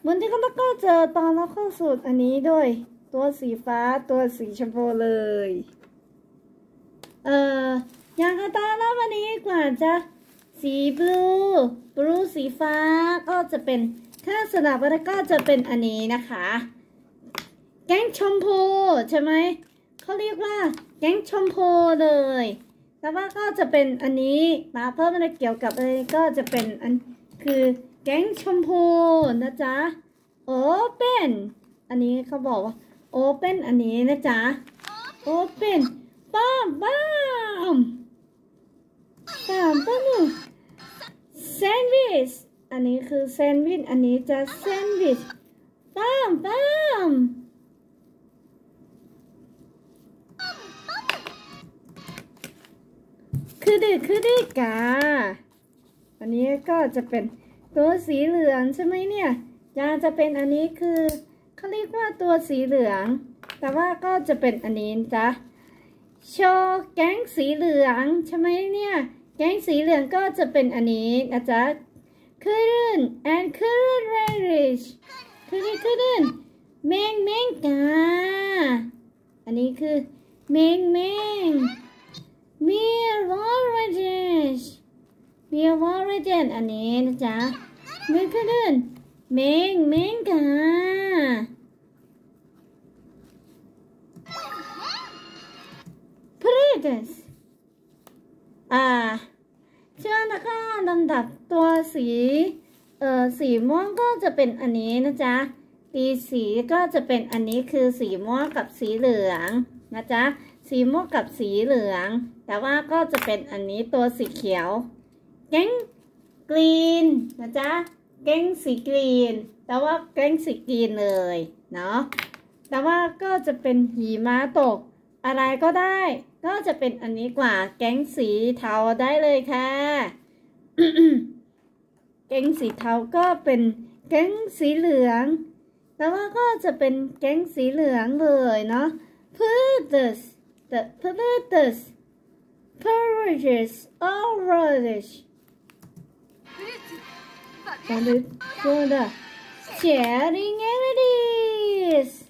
เหมือนที่เขาก็เจอตอนเราเข้าสูตรอันนี้ด้วย ตัวสีฟ้าตัวสีชมพูเลย เอ่อยางอาตาแล้ววันนี้กว่าจะสีบลูบลูสีฟ้าก็จะเป็น ถ้าสลับแล้วก็จะเป็นอันนี้นะคะ แก๊งชมพูใช่ไหมเขาเรียกว่าแก๊งชมพูเลยแต่ว่าก็จะเป็นอันนี้มาเพิ่มอะไรเกี่ยวกับอะไรก็จะเป็นอันคือแก๊งชมพูนะจ๊ะ open อันนี้เขาบอกว่า open อันนี้นะจ๊ะ open ป้ามป้ามป้ามป้าม sandwich อันนี้คือ sandwich อันนี้จะ sandwich ป้ามป้ามคือดึกคือดึกกา อันนี้ก็จะเป็นตัวสีเหลืองใช่ไหมเนี่ยยาจะเป็นอันนี้คือเขาเรียกว่าตัวสีเหลือง แต่ว่าก็จะเป็นอันนี้จ้ะโชว์แก๊งสีเหลืองใช่ไหมเนี่ย แก๊งสีเหลืองก็จะเป็นอันนี้นะจ๊ะ current and current language คือนี่ current แมงแมงกา อันนี้คือแมงแมง mere languages mere languages อันนี้นะจ๊ะเมื่อ current แมงแมงกา prejudice อ่า เชื่อนะคะลำดับตัวสีเอ่อสีม่วงก็จะเป็นอันนี้นะจ๊ะปีสีก็จะเป็นอันนี้คือสีม่วงกับสีเหลืองนะจ๊ะสีม่วงกับสีเหลือง แต่ว่าก็จะเป็นอันนี้ตัวสีเขียวแก๊งกรีนนะจ๊ะแก๊งสีกรีน แต่ว่าแก๊งสีกรีนเลยเนาะแต่ว่าก็จะเป็นหิมะตกอะไรก็ได้ ก็จะเป็นอันนี้กว่า แก๊งสีเทาได้เลยค่ะ แก๊งสีเทาก็เป็นแก๊งสีเหลือง แต่ว่าก็จะเป็นแก๊งสีเหลืองเลยเนาะ p u r t h e s the p u r t h e s p u r g e s all rubbish ตอนนี้ก็ได้ sharing entities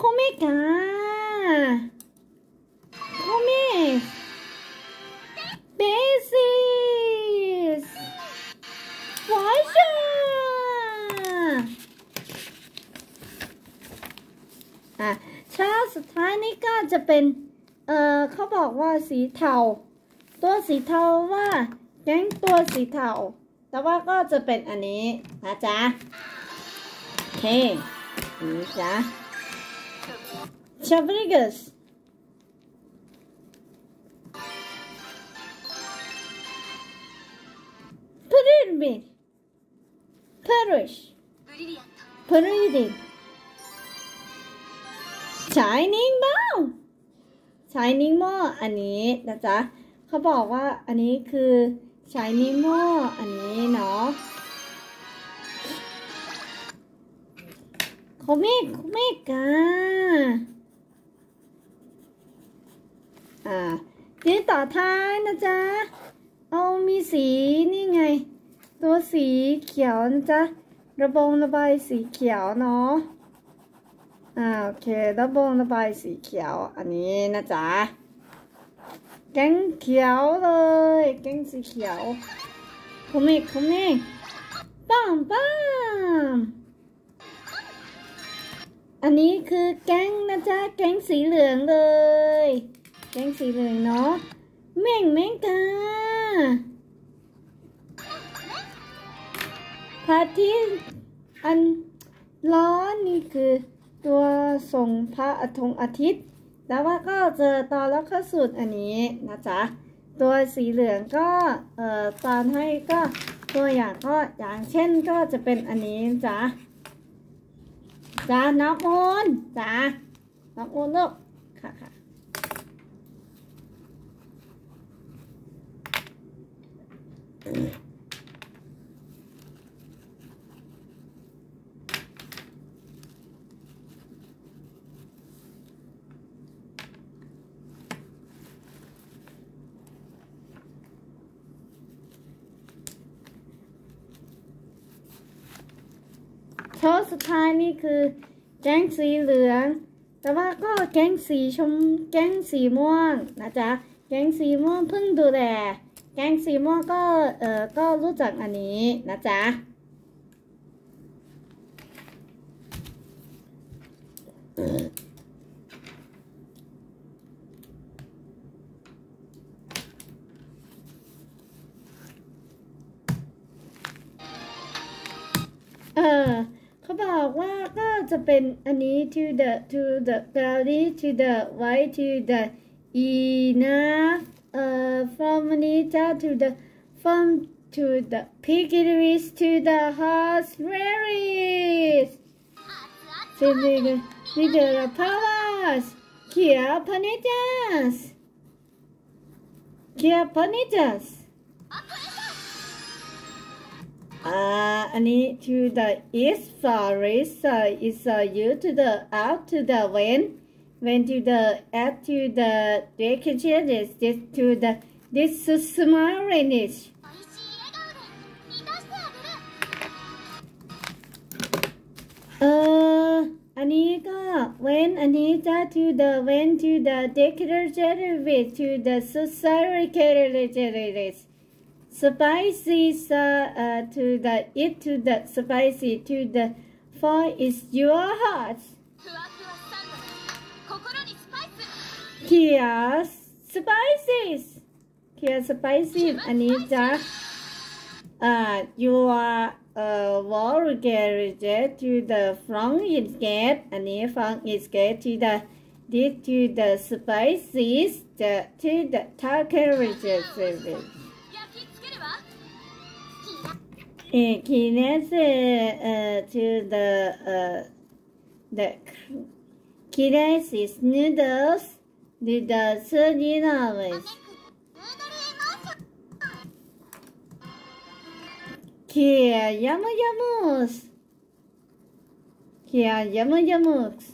Come cá! Come! Beijos! Loja! Ah, ชาสุดท้ายนี่ก็จะเป็น เออเขาบอกว่าสีเทา ตัวสีเทาว่าแก๊งตัวสีเทา แต่ว่าก็จะเป็นอันนี้นะจ๊ะ โอเค นี่จ๊ะ Chabrigas. Pyramid. Perish. ブリリアント Period. Shining Ball. Shining Ball อันนี้นะจ๊ะ เขาบอกว่าอันนี้คือ Shining Ball อันนี้เนาะ โคเมกโคเมก อ่าทีต่อท้ายนะจ๊ะ เอามีสีนี่ไง ตัวสีเขียวนะจ๊ะ ระบงระบายสีเขียวเนาะ อ่าโอเค ระบงระบายสีเขียวอันนี้นะจ๊ะ แกงเขียวเลย แกงสีเขียวโคเมกโคเมกปังปังอันนี้คือแกงนะจ๊ะ แกงสีเหลืองเลย แกงสีเหลืองเนาะเม่งเม่งกาพระอาทิตย์อันร้อนนี่คือตัวส่งพระอาทงอาทิตย์ แล้วว่าก็เจอตอนแล้วเข้าสูตรอันนี้นะจ๊ะตัวสีเหลืองก็เอ่อตอนให้ก็ตัวอย่างก็อย่างเช่นก็จะเป็นอันนี้จ้ะจ้าน้องโอนจ้าน้องโอนลูกค่ะค่ะ ดท้ายนี่คือ แก๊งสีเหลือง แต่ว่าก็แก๊งสีชม แก๊งสีม่วงนะจ๊ะ แก๊งสีม่วงเพิ่งดูแล แก๊งสีม่วงก็เอ่อก็รู้จักอันนี้นะจ๊ะ เป็นอันนี้ to the to the cloudy to the white to the enough เอ่อ from อันนี้จะ to the from to the piggies to the horse berries 熱々 to the to the powers เขียว panitas เขียว panitas Uh, and to the east, forest uh, is uh, you to the out to the wind. When to the at to the direction is this to the this small is. Uh, when Anita to the when to the decorator with to the society characteristics spicy uh, to the it to the spicy to the for is your heart. Kia spices. Kia spices. Anita, uh, you are uh, wall garage to the front is get and front is get to the did to the spices the, to the target service. In Kines to the the Kines is noodles with the dinner with. Kia yamu yamus. Kia yamu yamus.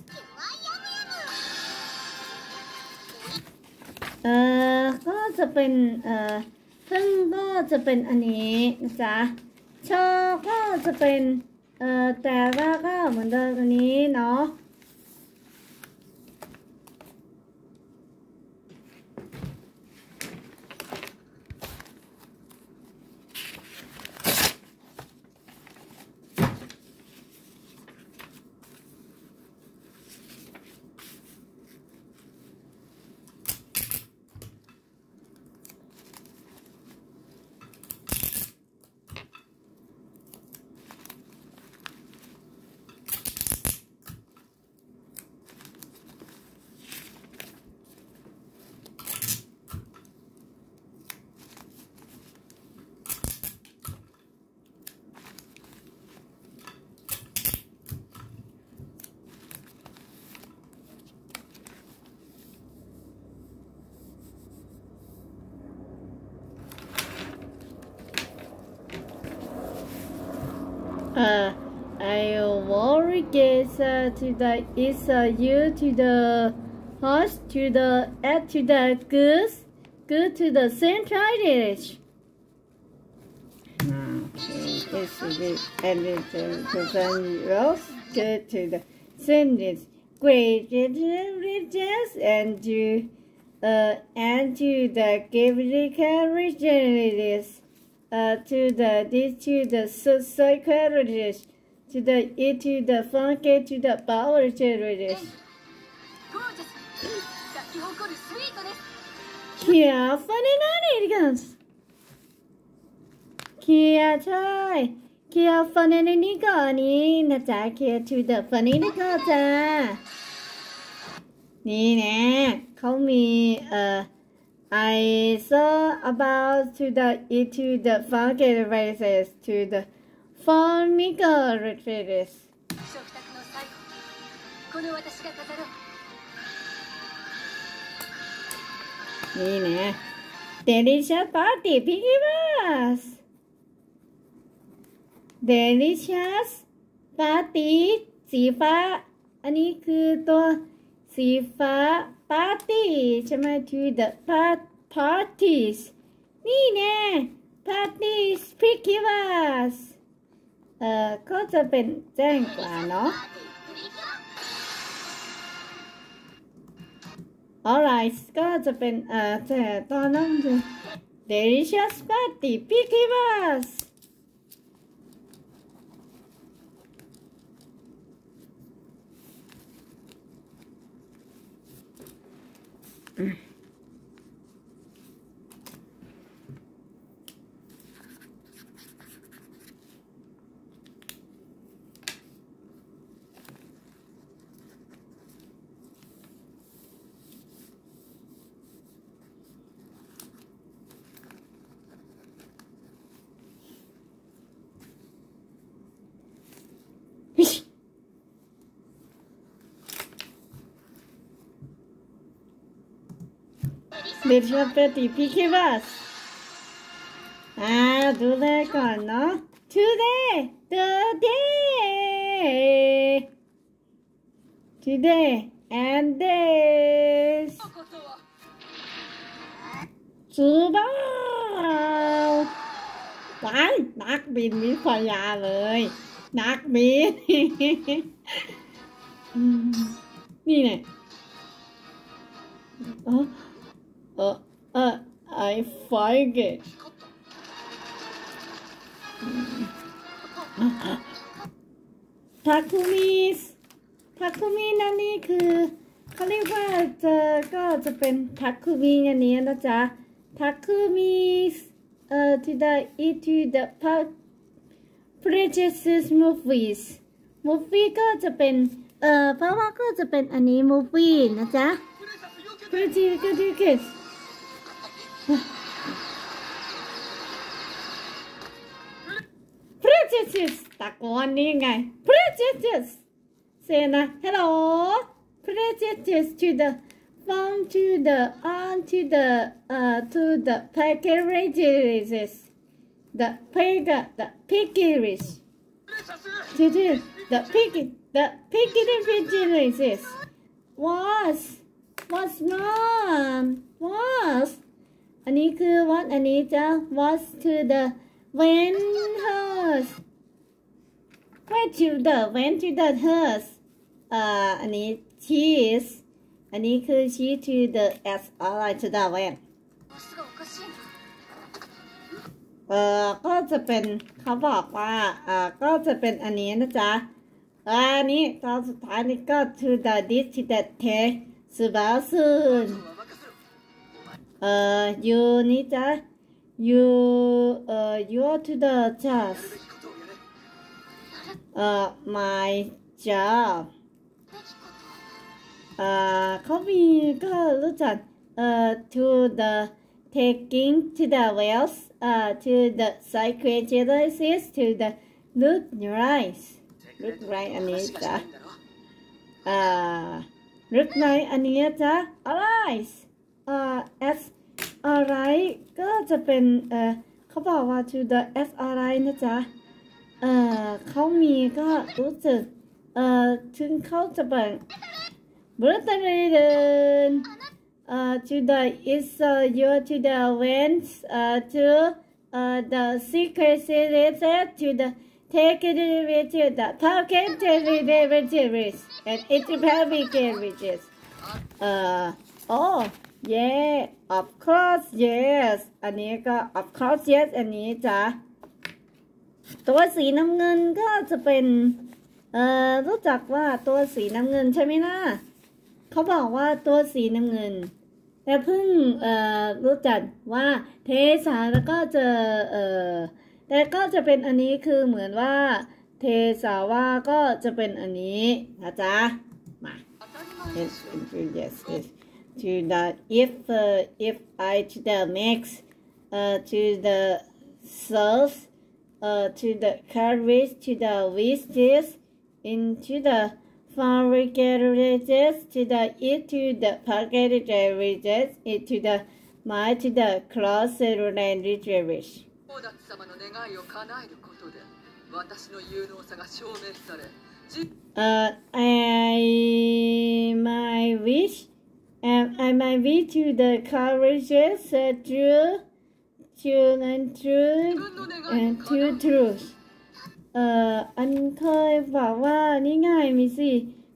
Uh, ก็จะเป็น เอ่อ ซึ่งก็จะเป็นอันนี้นะจ๊ะ ชอก็จะเป็น เอ่อ แต่ว่าก็เหมือนเดิมอันนี้เนาะ uh, to the is uh, you to the horse to the add to the goose go to the central dish. This is it. And uh, to the rose go to the sentence. Great riches and to uh and to the give riches uh, to the this to the psychologist to the it to the funky to the power terrorist. ゴージャス咲き誇るスイートです Kia funny nanigans. Kia ใช่ Kia funny นี่ก่อนนี้นะจ๊ะ Kia to the funny นี่ก็จ้านี่นะเขามีเอ่อ I saw about to the it to the funky races to the ファンミカルフです。食卓の最後、この私が語ろう。いいね。デリシャパーティービギます。デリシャスパーティーシファー肉とシファパーティーシャマトゥダパーパーティー。いいね。パーティースピキ。 เอ่อก็จะเป็นแจ้งกว่าเนาะ alright ก็จะเป็นเอ่อแต่ตอนนั้นคือ delicious party picky bus เด็ดชอบ Live your pretty picky bus. À, today còn nó. Today, today. Today and this. Chú bao. Đấy, đặc biệt với khoa nhà rồi. Đặc biệt. Nhìn này. Uh, uh, I forget. Takumi's Takumi นั่นนี่คือเขาเรียกว่าเจอก็จะเป็นทักคูมิอันนี้นะจ๊ะทักคูมิเอ่อที่ได้ into the park princesses movies movie ก็จะเป็นเอ่อเพราะว่าก็จะเป็นอันนี้ movie นะจ๊ะ pretty good kids Princess ตะโกนนี่ไง Princess say นะ Hello Princess to the from to the on to the uh to the packages the pig the piggies to the the pig the piggies was was not was อันนี้คือ what อันนี้จะ was to the went hers went to the went to the hers อ่าอันนี้ she is อันนี้คือ she to the as อะไร to the went เออก็จะเป็นเขาบอกว่าอ่าก็จะเป็นอันนี้นะจ๊ะอันนี้ตอนสุดท้ายนี่ก็ to the this to the t e s u b a s u n Uh, you need that. You, uh, you're to the task. Uh, my job. Uh, coming, Lutan. Uh, to the taking to the wells. Uh, to the psychiatrist to the look rice. Look right, Anita. Uh, look right, Anita. Arise. S อะไรก็จะเป็นเอ่อเขาบอกว่า to the s อะไรนะจ๊ะเอ่อเขามีก็รู้สึกเอ่อถึงเขาจะเป็น Brutalism uh, to the is uh, you to the went uh, to uh, the secret series to the take it with the pocket derivatives and it's public derivative. Uh, oh, yeah of course yes อันนี้ก็ of course yes อันนี้จ้ะตัวสีน้ำเงินก็จะเป็น เอ่อ รู้จักว่าตัวสีน้ำเงินใช่ไหมนะเขาบอกว่าตัวสีน้ำเงิน แต่เพิ่ง เอ่อ รู้จักว่าเทสาแล้วก็จะ เอ่อ แต่ก็จะเป็นอันนี้คือเหมือนว่า เทสาว่าก็จะเป็นอันนี้นะจ๊ะ มา yes yes To the if uh, if I to the mix uh, to the sauce uh, to the courage to the wishes into the fabricated to the it to the packeted wishes into the my to the cross and retrievers. オーダッツ様の願いを叶えることで私の有能さが証明されじ Uh, I my wish, and on my way to the colleges, drew, drew, and drew, and two truths. เอ่ออันเคยบอกว่านี่ง่ายมีสิ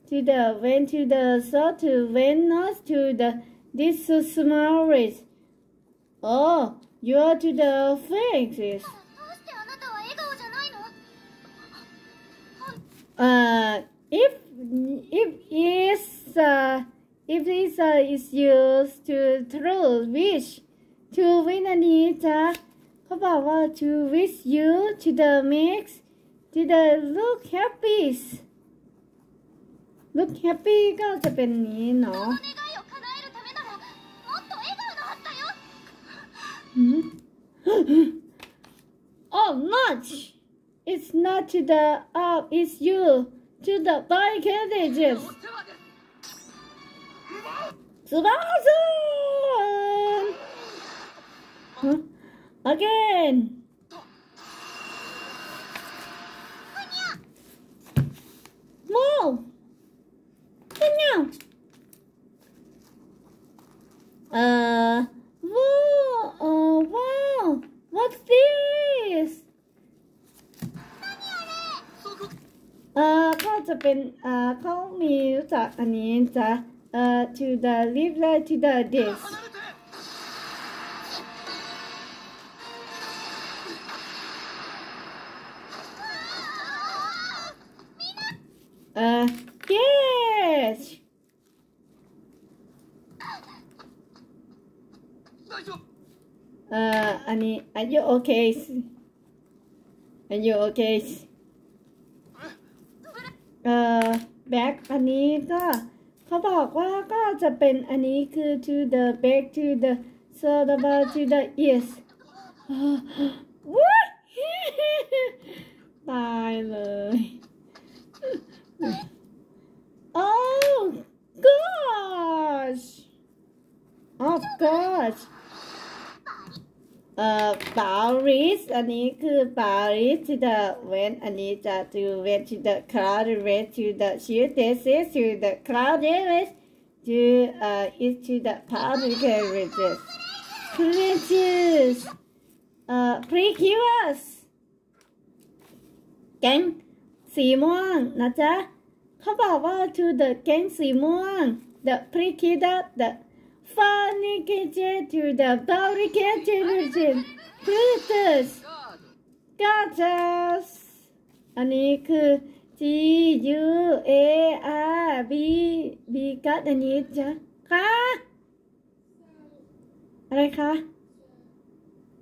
to the went to the so to went not to the this so small race oh you are to the faces Uh, if if is uh, if this uh, is used to true wish to win an eater, เขาบอกว่า to wish you to the mix to the look happy look happy ก็จะเป็นนี้เนาะอืม hmm? (gasps) oh not it's not to the oh it's you to the barricades Tsubasa! Huh? Again! More! Meow! Uh, whoa, oh, wow! What's this? เออก็จะเป็นเออเขามีรู้จักอันนี้จะ uh, to the liver to the disc. Uh, yes! Uh, Annie, are you okay? Are you okay? Uh, เอ่อแบ็คอันนี้ก็ เขาบอกว่าก็จะเป็นอันนี้คือ to the back to the so the bar to the ears (gasps) ว้าย (laughs) ตายเลย oh (laughs) gosh oh gosh เอ่อ ปารีสอันนี้คือปารีส to the west อันนี้จะ to west to the cloudy west to the shield this is to the cloudy west to uh east to the particle ridges ridges เอ่อ precurious แก๊งสีม่วงนะจ๊ะ เขาบอกว่า to the แก๊งสีม่วง the precurious the fornicator to the barricade region predators ガード Gatas อันนี้คือ G U A R B B กัดอันนี้จ้ะคะอะไรคะ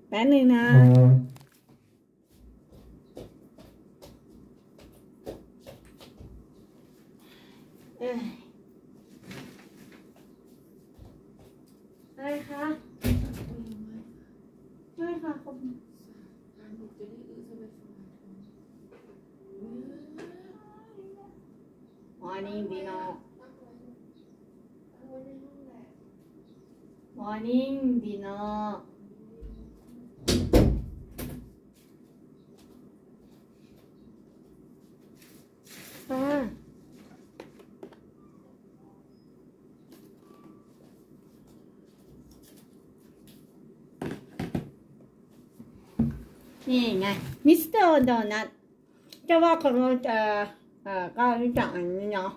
แป๊บหนึ่งนะ เอ้ย อะไรคะไม่ค่ะคุณมอนิ่งพี่น้องมอร์นิ่งพี่น้อง Nè này, Mr. Donut จะว่าคนเราจะเอ่อก็รู้จักอันนี้เนาะ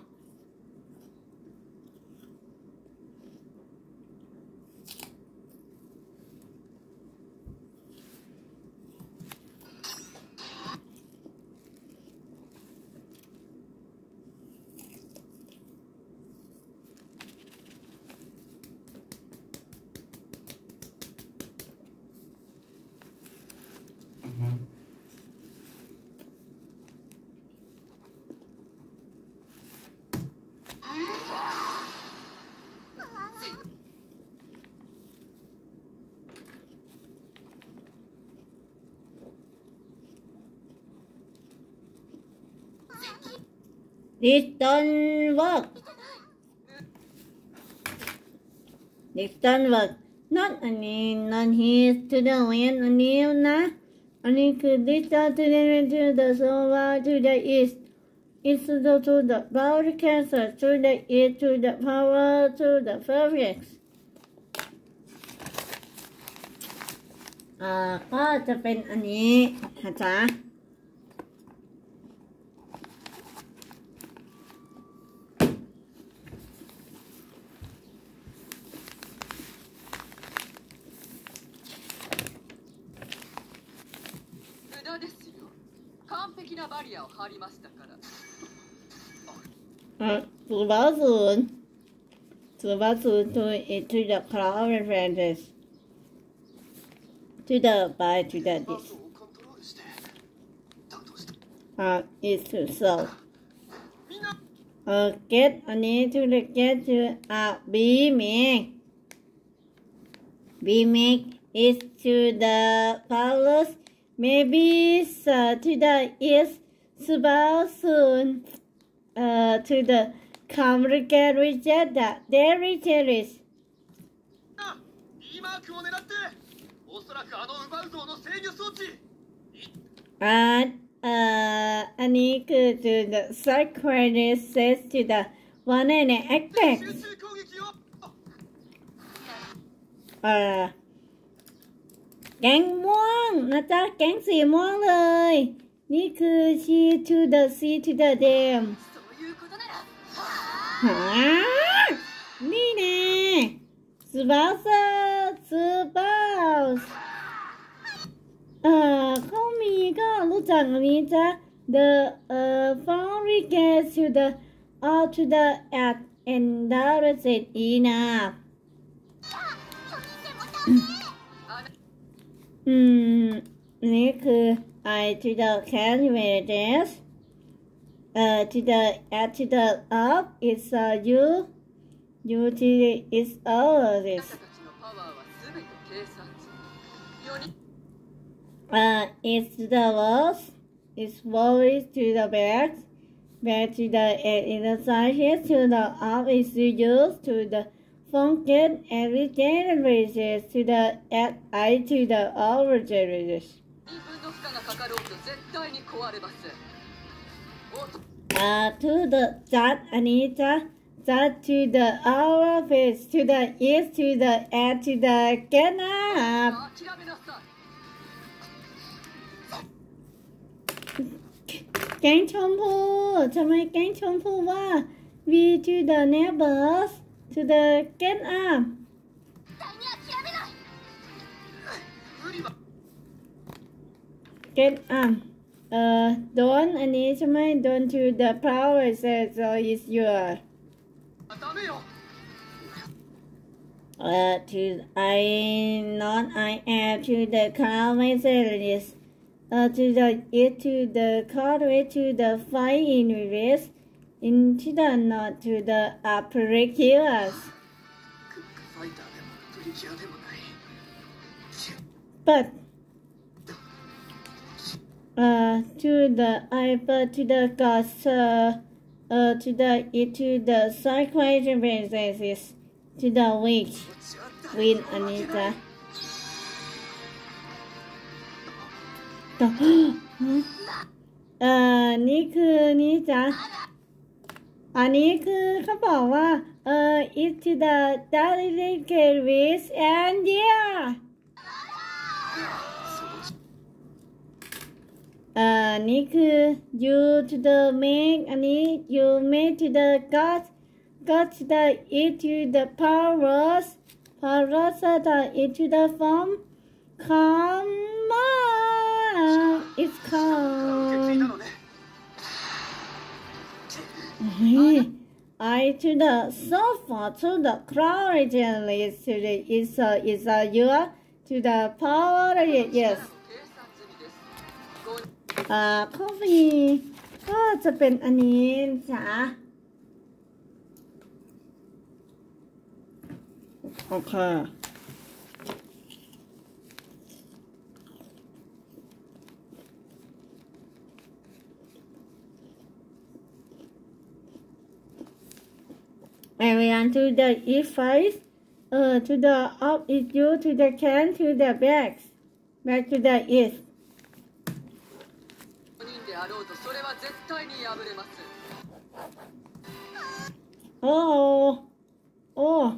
ดิสตันเวิร์กดิสตันเวิร์ก not อันนี้ not his to the wind อันนี้นะ อันนี้คือ distance to the wind to the solar to the east east to the to the power cancer to the east to the power to the fabrics อ่าก็จะเป็นอันนี้นะจ๊ะ 2000 2000 eh, to the Crown Francis to the by to the this. Uh is to so uh get on it to get to uh be me. Be me is to the palace maybe uh, to the east about soon uh to the complicated region the dairy terrace な D マークを狙っておそらくあの奪う像の制御装置 อ่าเอ่ออันนี้คือ to the psychosis says to the one and aspect 集中攻撃を เอ่อแก๊งม่วงนะจ๊ะแก๊งสีม่วงเลย นี่คือ she to the sea to the them そういうことなら หานี่แน่ sponsor spouse เอ่อเขามีก็รู้จักอันนี้จ้ะ the เอ่อ foundry gets to the out to the at and direct it enough อืม นี่คือ I to the can wages อ่อ to the at to the up is a you you to the is all あ this なたたちのパワーは全て計算値4人 uh is to the worst is worries to the back back to the at in the side head to the up is to use to the function every generation to the at I to the all generation 2分の負荷がかかろうと絶対に壊れますお Uh, to the that Anita, that to the our face, to the east, to the at, to the can up. Gang Chompu, to Gang Chompu, wa, we to the neighbors, to the can up. Get up uh, don an instrument don to the power set so oh, is your uh, to I not I am to the climate service uh, to the it to the cartway to the fine in reverse into the not to the upper. But uh, to the alpha uh, to the gas uh, uh, to the e to the cyclic basis to the weak with Anita. The, (gasps) uh, นี่คือนี่จ้ะอันนี้คือเขาบอกว่าเอ่อ uh, uh, it to the delicate with and yeah นี่คือ you to the make อันนี้ you make to the God. God to the it to the powers powers to the it to the form come on it's come I to the sofa to the crowd and to the is a is a uh, you to the power yes. です5อ่าข้อฟีก็จะเป็นอันนี้จ้ะโอเค And to the east face, uh, to the up is you, to the can, to the back, back to the east. あろうとそれは絶対に破れますおおおお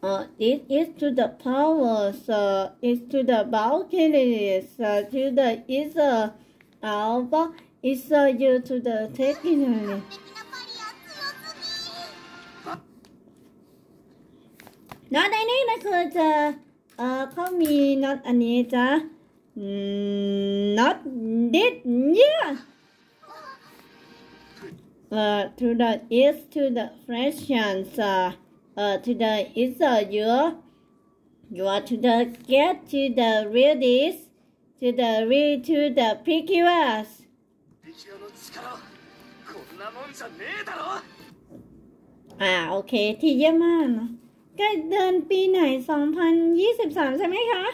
Uh, it is to the powers, uh, it's to the balconies, uh, to the is a alba, is a you to the taking. なんでね、なくちゃ。 เออเขามีน็อตอันนี้จ้ะน็อตดิดเยอะ uh, to the east to the fractions uh, uh, to the east uh, you you are to the get to the real to the real to the PQS อ่าโอเคที่เยี่ยมมากนะ ah, ใกล้เดือนปีไหน 2023 ใช่ไหมคะ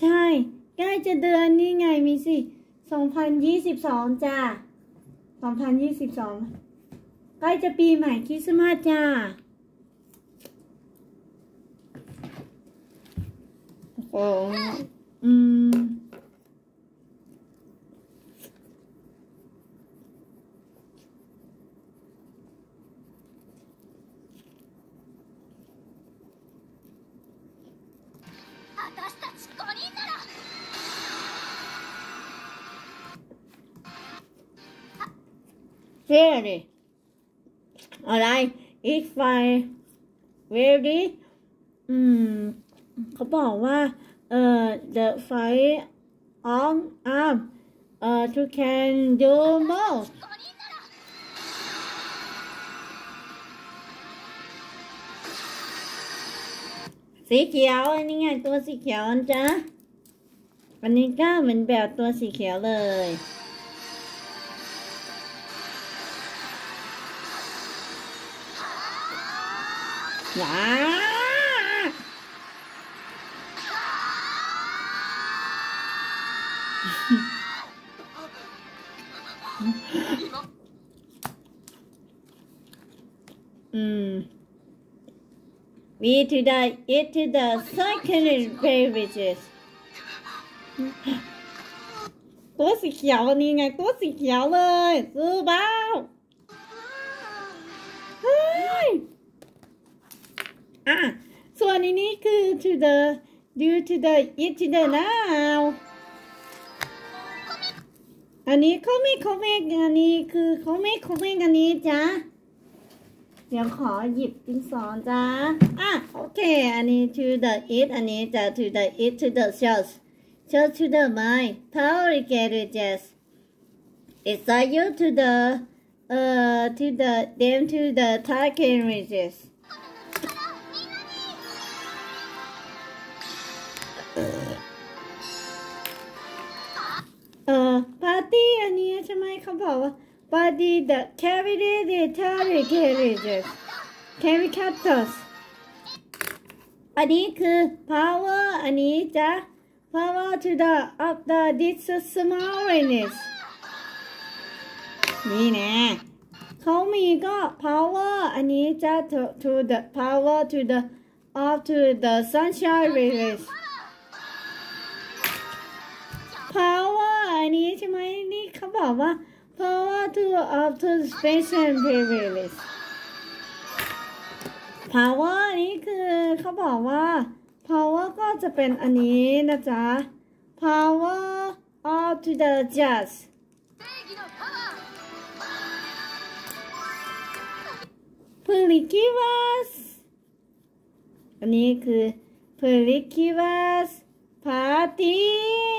ใช่ ใกล้จะเดือนนี่ไงมีสิ 2022 จ้า 2022 ใกล้จะปีใหม่คริสต์มาสจ้า โอ้โหอืม very อะไร if I very อืมเขาบอกว่าเอ่อ the fire on arm เอ่อ to can do more สีเขียวอันนี้ไงตัวสีเขียวนจ๊ะอันนี้ก็เหมือนแบบตัวสีเขียวเลย (laughs) ว้า 今 อืม we to the it to the second beverages (laughs) ตัวสีเขียวนี่ไง ตัวสีเขียวเลยซื้อเบ้าเฮ้ย (laughs) อะส่วนอันนี้คือ to the due to the it to the now อันนี้เขาไม่เขาไม่อันนี้คือเขาไม่เขาไม่อันนี้จ้ะเดี๋ยวขอหยิบดินสอจ้าอะโอเค อันนี้ to the it อันนี้จะ to the it to the shells shells to the mind power carriages it's a you to the uh to the them to the target carriages เอ่อปาร์ตี้อันนี้ใช่ไหมเขาบอกว่า party the carry the target carriages carry captors อันนี้คือ power อันนี้จะ power to the of the this smallness นี่แนะเขามีก็ power อันนี้จะ to to the power to the of to the sunshine rays power อันนี้ใช่ไหมนี่เขาบอกว่า power to of to space and rays power อันนี้คือเขาบอกว่า power ก็จะเป็นอันนี้นะจ๊ะ power of to the just 正義のパワー Perikivas อันนี้คือ Perikivas Patina อื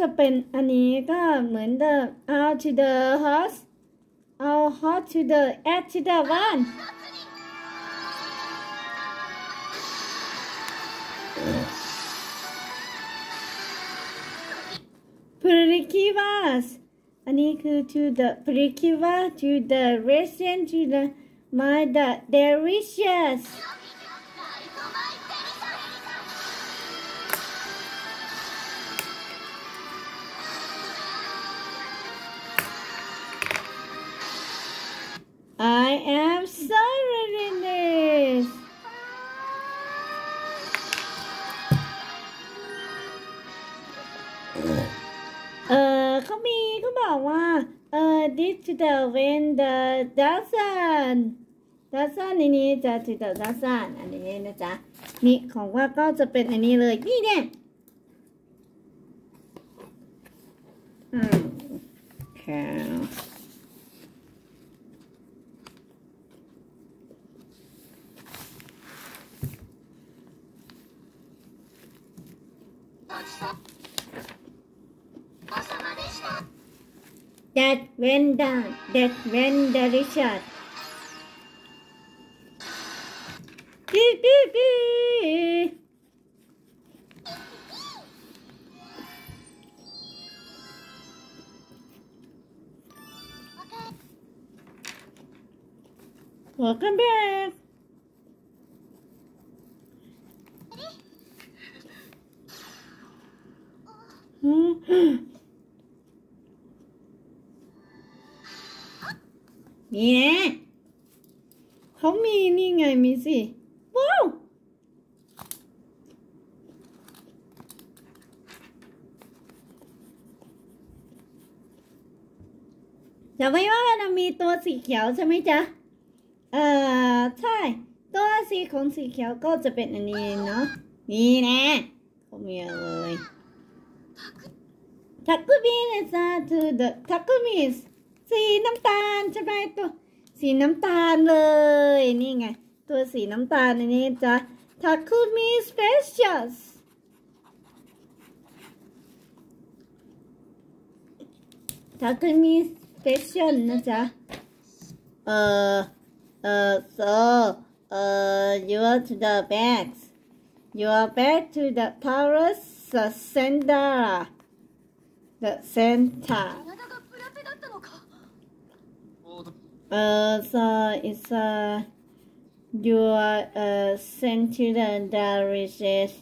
จะเป็นอันนี้ก็เหมือนเดิม out to the horse out hot to the at to the one พริคิวัสอันนี้คือ to the พริคิวัส to the restaurant to the my the delicious I am sorry in this เออเขามีเขาบอกว่าเออ this to the when the dozen dozen อันนี้จะ to the dozen อันนี้นะจ๊ะ นี่ของว่าก็จะเป็นอันนี้เลย นี่เนี่ยอืมค่ะ that when the, that when the Richard Welcome back. Hmm. เนี่ยเขามีนี่ไงมีสิ ว้าว จะไม่ว่าเรามีตัวสีเขียวใช่ไหมจ๊ะ เอ่อ ใช่ ตัวสีของสีเขียวก็จะเป็นอันนี้เนาะ นี่นะเขามีเลยทักกุมิเนซาทูเดทักกุมิส สีน้ำตาลใช่ไหมตัว สีน้ำตาลเลย นี่ไง ตัวสีน้ำตาลในนี้จ้ะทักคูมีสเปเชียลทักคูมีสเปเชียลนะจ๊ะ เอ่อ เอ่อ so เอ่อ you are to the bags you are back to the Taurus the center the center But uh, it's uh, your uh, sentinel that reaches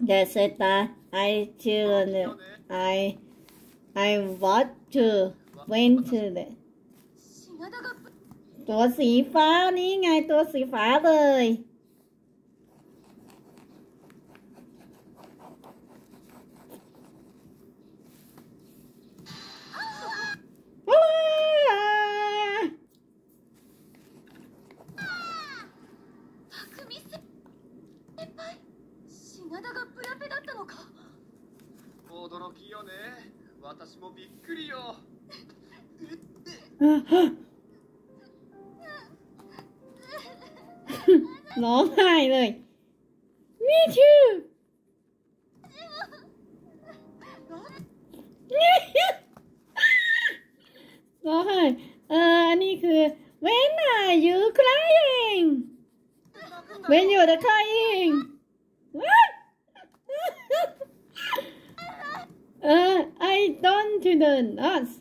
that said that I children I I want to went to the ตัวสีฟ้านี่ไงตัวสีฟ้าเลย 私もびっくりよ ร้องไห้เลย me too ร้องไห้เอออันนี้คือ when are you crying when you're crying what Uh, I don't do the nuts.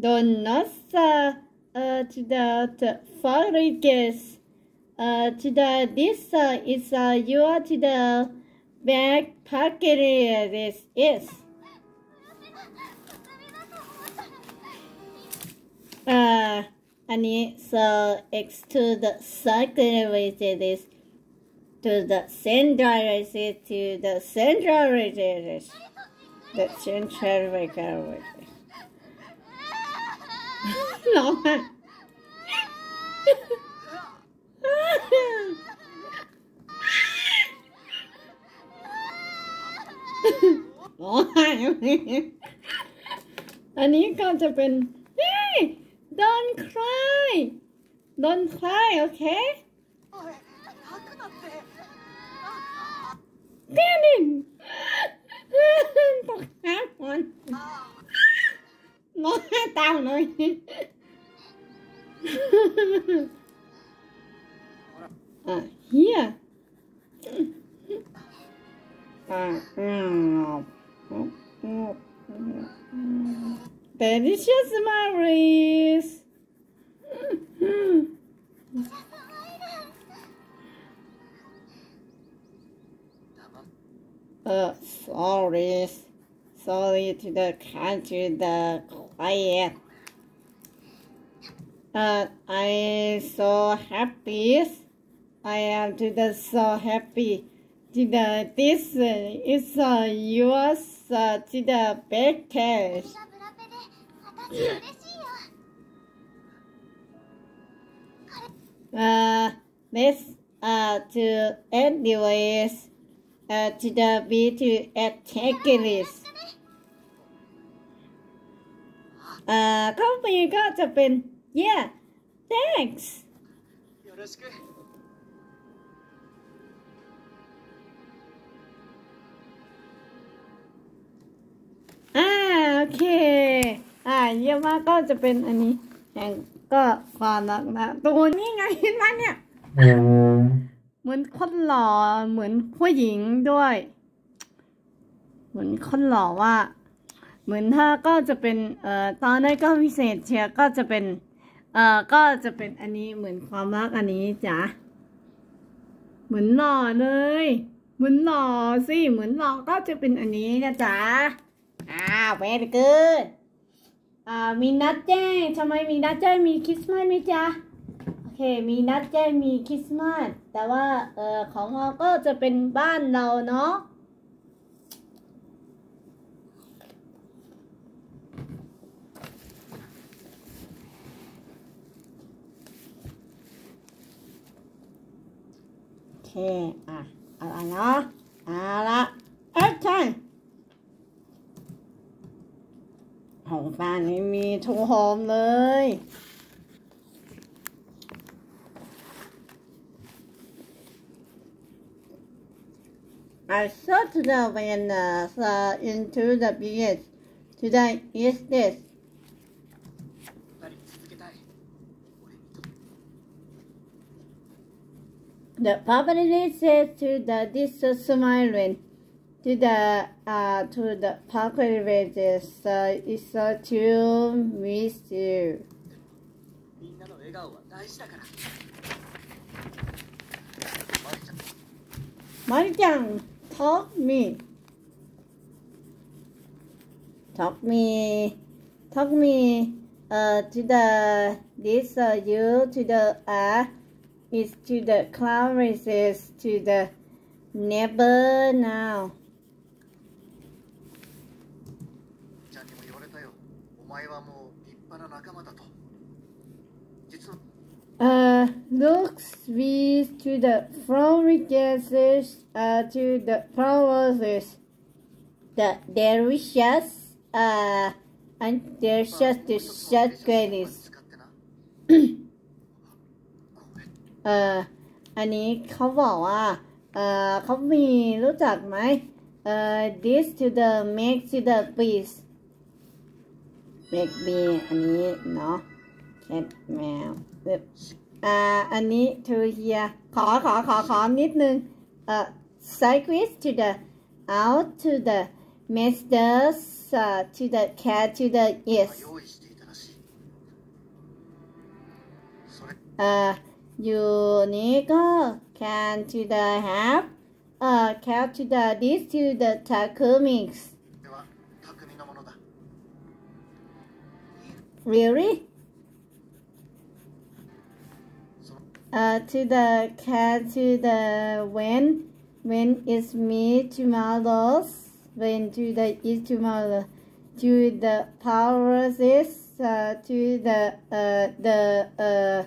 The nuts are uh, uh, to the furry guess. Uh, to the this uh, is uh, your to the back pocket. This is. Uh, I need so it's uh, to the circle with this to the center, to the center, that same chair by Carol. ร้องไห้ร้องไห้อันนี้ก็จะเป็น hey don't cry don't cry okay เต้น nó tao delicious Maurice. Sorry, sorry to the country, the quiet. Uh, I so happy. I am to the so happy. To the this uh, is uh, yours uh, to the better. uh, this uh, to anyways. Uh, to the B to attack this. อ่าเข้าไปก็จะเป็น yeah thanks よろしく อ่าโอเค อ่าเยี่ยมมากก็จะเป็นอันนี้แห่งก็ความรักนะตัวนี้ไงเห็นไหมเนี่ย เหมือนคนหล่อเหมือนผู้หญิงด้วย เหมือนคนหล่อว่า เหมือนถ้าก็จะเป็นเอ่อตอนนั้นก็พิเศษเชียร์ก็จะเป็นเอ่อก็จะเป็นอันนี้เหมือนความรักอันนี้จ้ะเหมือนหล่อเลย เหมือนหล่อสิเหมือนหล่อก็จะเป็นอันนี้นะจ๊ะอ่า very good อ่ามีนัดแจ้งทำไมมีนัดแจ้งมีคริสต์มาสไหมจ๊ะโอ เค มีนัดแจ้งมีคริสต์มาส แต่ว่าเออของเราก็จะเป็นบ้านเราเนาะ โอเค อะ เอาละเนาะเอาละเอ็คชั่นของบ้านนี้มีทูโฮมเลย I saw to the when uh, saw into the BS today is this 二人続けたい俺にとって The public says to the this smiling to the uh to the public is uh, is uh, to miss you. みんなの笑顔は大事だからマリちゃん Marjan, talk me. Talk me. Talk me. Uh, to the this uh, you to the uh is to the cloud races to the never now. Uh, looks leads to the flower uh, to the flowers. The delicious uh, and delicious delicious goodness. เอ่ออันนี้เขาบอกว่าเอ่อเขามีรู้จักไหม?เอ่อ (coughs) uh, uh, this to the make to the please. Make me อันนี้เนาะ cat แมว the อ่าอันนี้ to here ขอขอขอขอนิดนึงเอ่อ cyclist to the out to the masters uh, to the cat to the yes. Uh, you นี้ก็ can to the half. uh, cat to the this to the takumix really? uh to the can to the when when is me tomorrows when to the is tomorrow to the powers is uh, to the uh the uh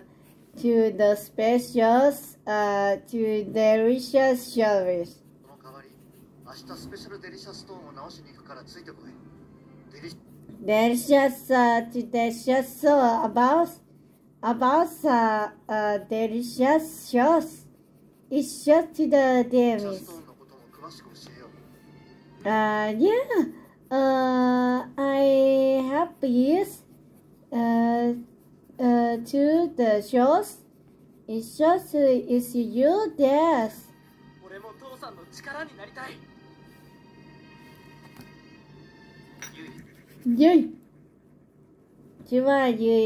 to the specials uh to delicious service その代わり明日スペシャルデリシャストーンを直しに行くからついてこいデリシ delicious uh, to delicious uh, about about uh, uh, delicious shows it's just to the ャス Davis トーンのことも詳しく教えよう uh yeah uh I have used uh uh to the shows it's just uh, it's you this 俺も父さんの力になりたいゆい ยื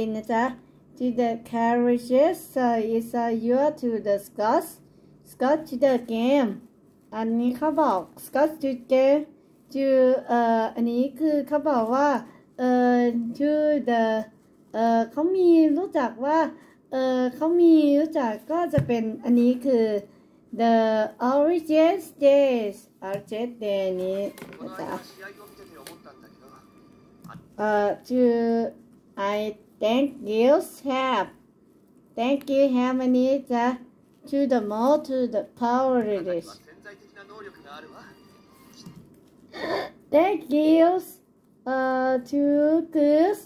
น to the carriages is a year to the Scots Scots to the game อันนี้เขาบอก Scots to game to เอ่ออันนี้คือเขาบอกว่าเอ่อ to the เอ่อเขามีรู้จักว่าเอ่อเขามีรู้จักก็จะเป็นอันนี้คือ the origin days origin day นี้นะจ๊ะเอ่อ to I Thank Gil's have, Thank you, Harmony, the, to the more to the powerless. Thank Gil's uh, to good,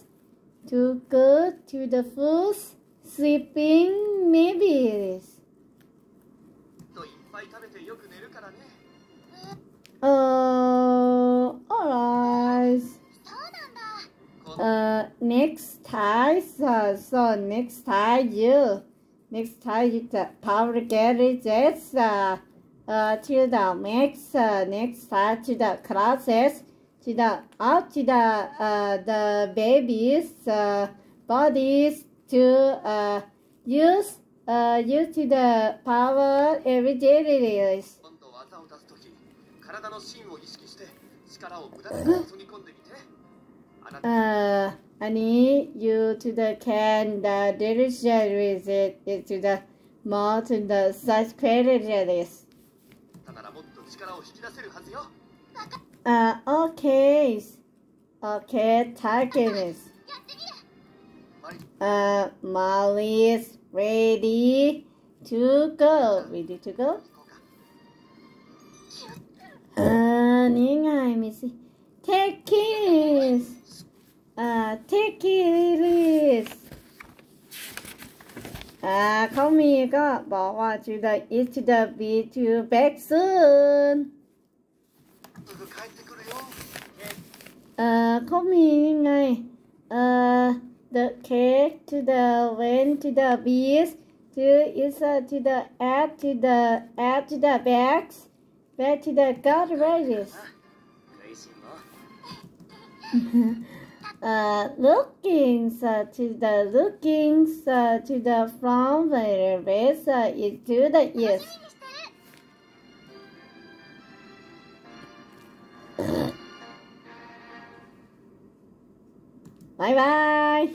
to good, to the food, sleeping, maybe. Uh, alright uh next time so, so next time you next time you the power get it just uh uh to the max uh, next time to the classes to the up to the uh the babies uh bodies to uh use uh use to the power every day it is 今度技を出すとき体の芯を意識して力を無駄な uh, I need you to the can the diligent visit is to the mountain the such prejudice. Uh, okay. Okay, Tarkimis. Uh, Molly is ready to go. Ready to go? Uh, Ningai, Missy. Take kiss. อ่า take it is อ่าเขามีก็บอกว่า uh, to the east, to the be to back soon เออเขามียังไง?เออ uh, the cake to the went to the bees to is a to the add to the add to the bags back to the god rages (laughs) (laughs) uh, looking uh, to the looking uh, to the front the base uh, is to the east. (coughs) bye bye.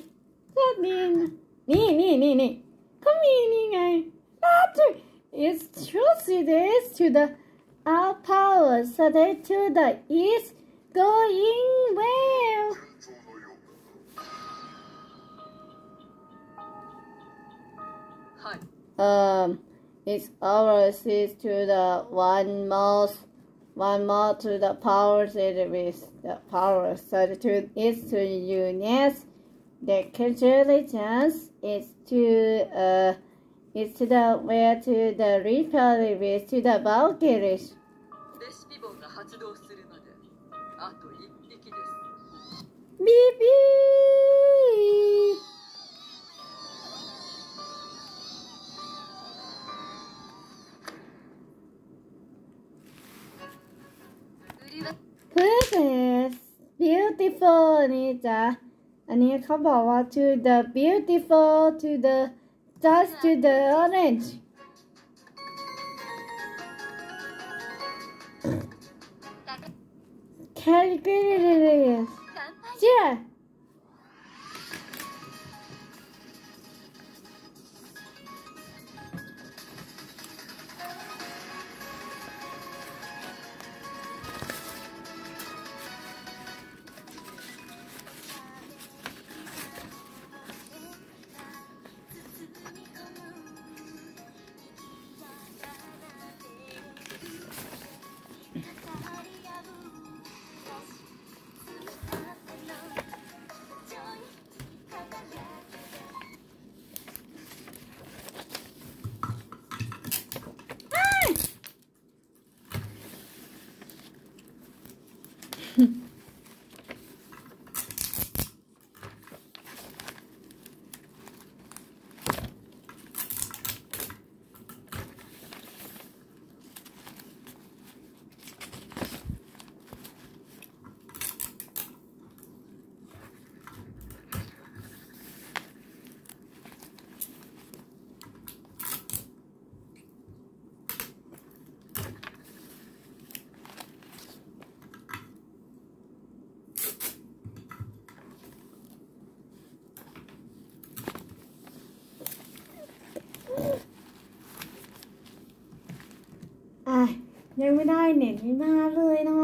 That means nee nee nee Coming Come here, nee guy. That is. This to the our power. So they to the east going well. Um it's ours is to the one most one more to the power that with the power the truth is to units the calculations is to uh is to the where to the repair is to the bulk garage レ Purpose beautiful นี่จ้ะอันนี้เขาบอกว่า to the beautiful to the dust to the orange. แค่ก็เรื่อยๆเจ้า ยังไม่ได้เน็ตไม่มาเลยเนาะ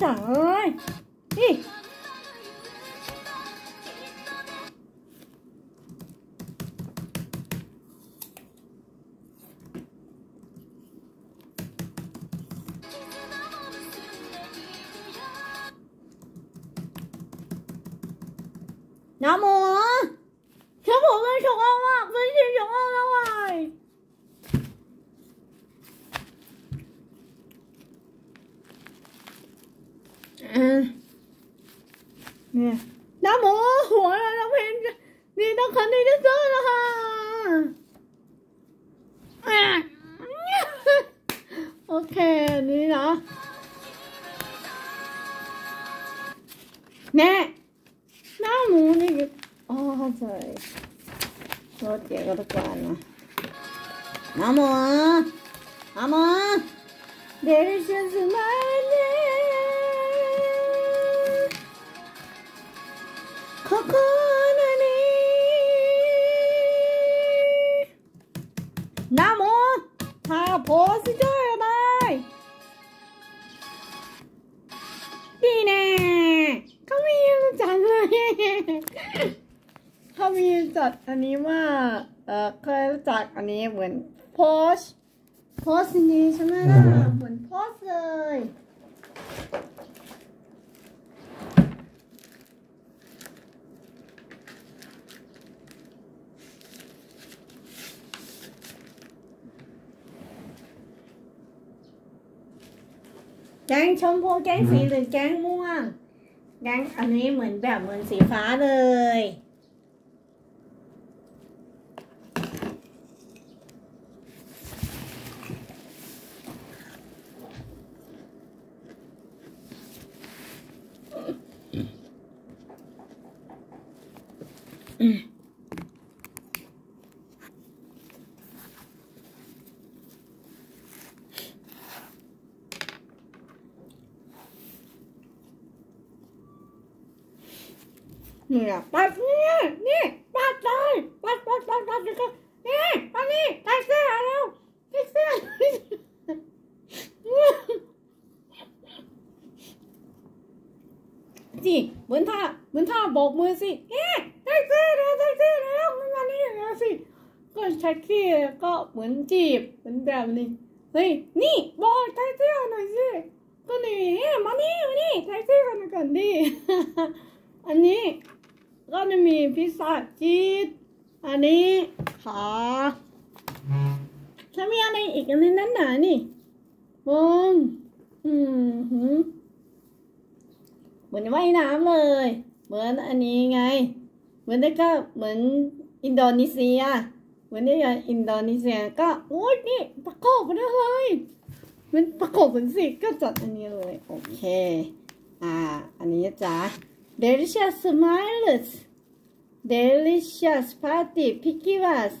trời ơi. แกงม่วงแกงอันนี้เหมือนแบบเหมือนสีฟ้าเลย เนี่ยปัดเนี่ยนี่ปัดเลยปัดปัดปัดปัดแล้วก็นี่ปัดนี่ใส่เสื้อเร็วใส่เสื้อสิเหมือนท่าเหมือนท่าโบกมือสิเอ๊ะใส่เสื้อแล้วใส่เสื้อแล้วมันมานี่แล้วสิก็แท็กซี่ก็เหมือนจีบเหมือนแบบนี้เฮ้ยนี่บอกใส่เสื้อหน่อยสิก็นี่มานี่มานี่ใส่เสื้อกันก่อนดิอันนี้ ก็จะมีพิซซ่าชีสอันนี้ขาฉันมีอะไรอีกอันนี้นั่นหนานี่มองอืมหืมเหมือนว่ายน้ำเลย เหมือนอันนี้ไง เหมือนได้ก็เหมือนอินโดนีเซีย เหมือนได้ก็อินโดนีเซียก็โอ้ยนี่ประกอบไปได้เลยมันประกอบเป็นสิก็จัดอันนี้เลย โอเค อ่า อันนี้จ้ะ Delicious smiles. Delicious party. Picky was.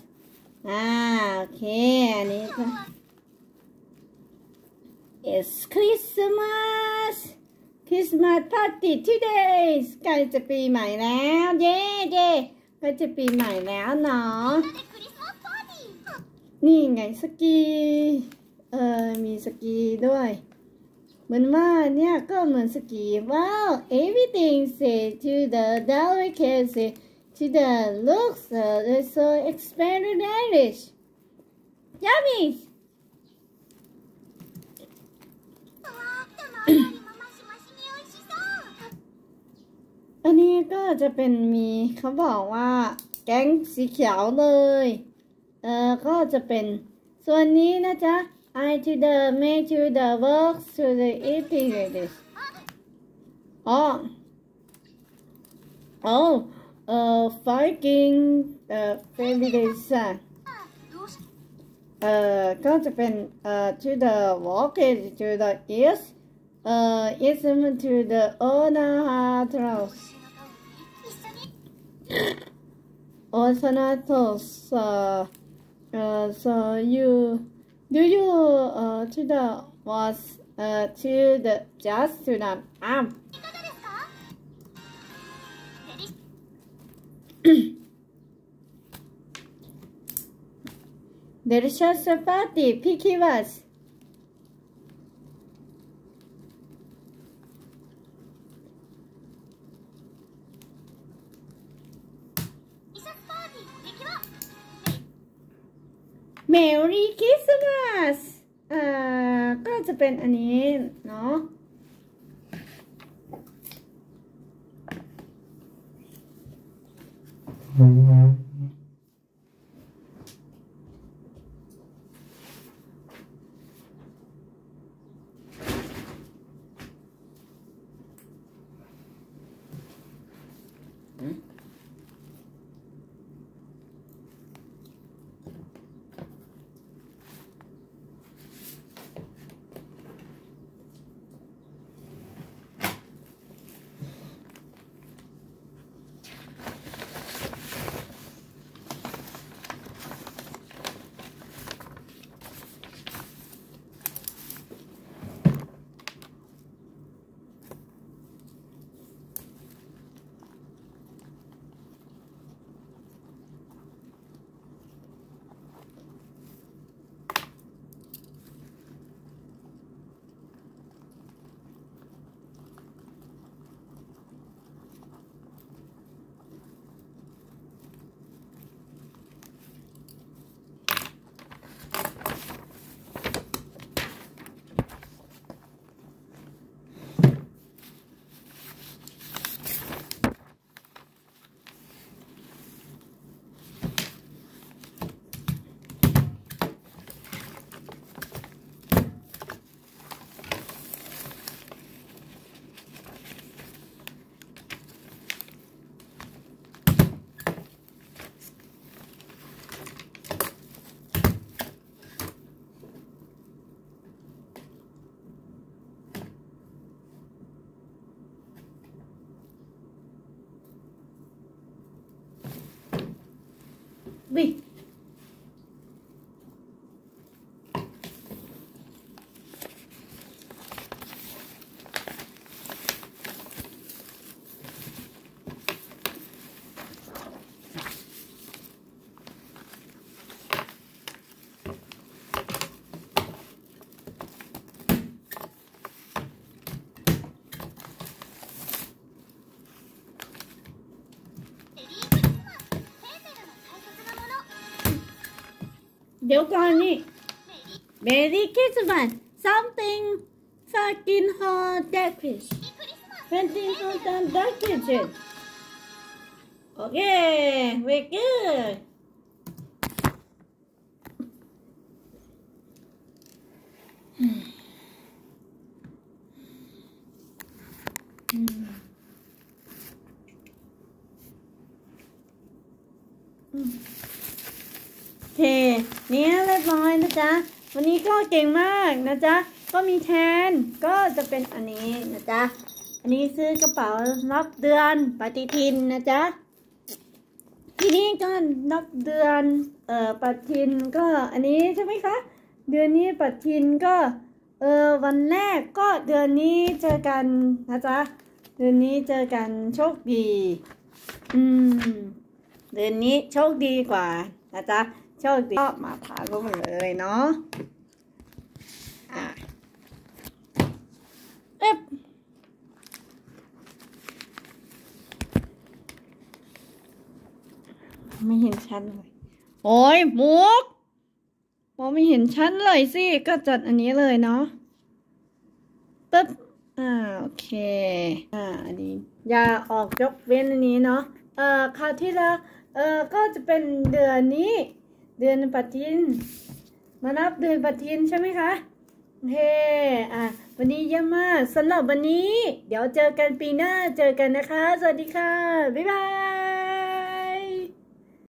Ah, okay. Anita. It's Christmas. Christmas party today. ใกล้จะปีใหม่แล้ว เย้เย้ใกล้จะปีใหม่แล้วเนาะนี่ไงสกี เออมีสกีด้วย เหมือนว่าเนี่ยก็เหมือนสกีว้าว everything say to the delicate say to the looks uh, so expanded Irish yummy อันนี้ก็จะเป็นมีเขาบอกว่าแก๊งสีเขียวเลย เออก็จะเป็นส่วนนี้นะจ๊ะ I to the me to the works to the integrators. Oh. Oh, uh, Viking, the friendly son. Uh, uh consequent, uh, to the walkage to the east. uh, ism to the owner heartros. (coughs) Orthanatos, uh, uh, so you, do you uh, to the was uh, to the just to the arm? Delicious party, picky was. Merry Christmas อ่าก็จะเป็นอันนี้เนาะอืม Deuteronomy. Merry Christmas. Something fucking hot duckies. Something hot duckies. Okay, we're good. จ๊ะ วันนี้ก็เก่งมากนะจ๊ะ ก็มีแทนก็จะเป็นอันนี้นะจ๊ะ อันนี้ซื้อกระเป๋านับเดือนปฏิทินนะจ๊ะ ทีนี้ก็นับเดือนเอ่อปฏิทินก็อันนี้ใช่ไหมคะ เดือนนี้ปฏิทินก็เออวันแรกก็เดือนนี้เจอกันนะจ๊ะ เดือนนี้เจอกันโชคดี อืม เดือนนี้โชคดีกว่านะจ๊ะ โชคดีก็มาถ่ายรูปกันเลยเนาะอะเอ๊บไม่เห็นชั้นเลย โอ้ยมุกมองไม่เห็นชั้นเลยสิ ก็จัดอันนี้เลยเนาะตึ๊บ อ่า โอเค อ่า อันนี้ อย่าออกยกเว้นอันนี้เนาะ เอ่อ คราวที่แล้ว เอ่อ ก็จะเป็นเดือนนี้ เดือนปฏิทิน มานับเดือนปฏิทินใช่ไหมคะโอเคอะ วันนี้เยี่ยมมากสำหรับวันนี้ เดี๋ยวเจอกันปีหน้าเจอกันนะคะ สวัสดีค่ะ บ๊ายบาย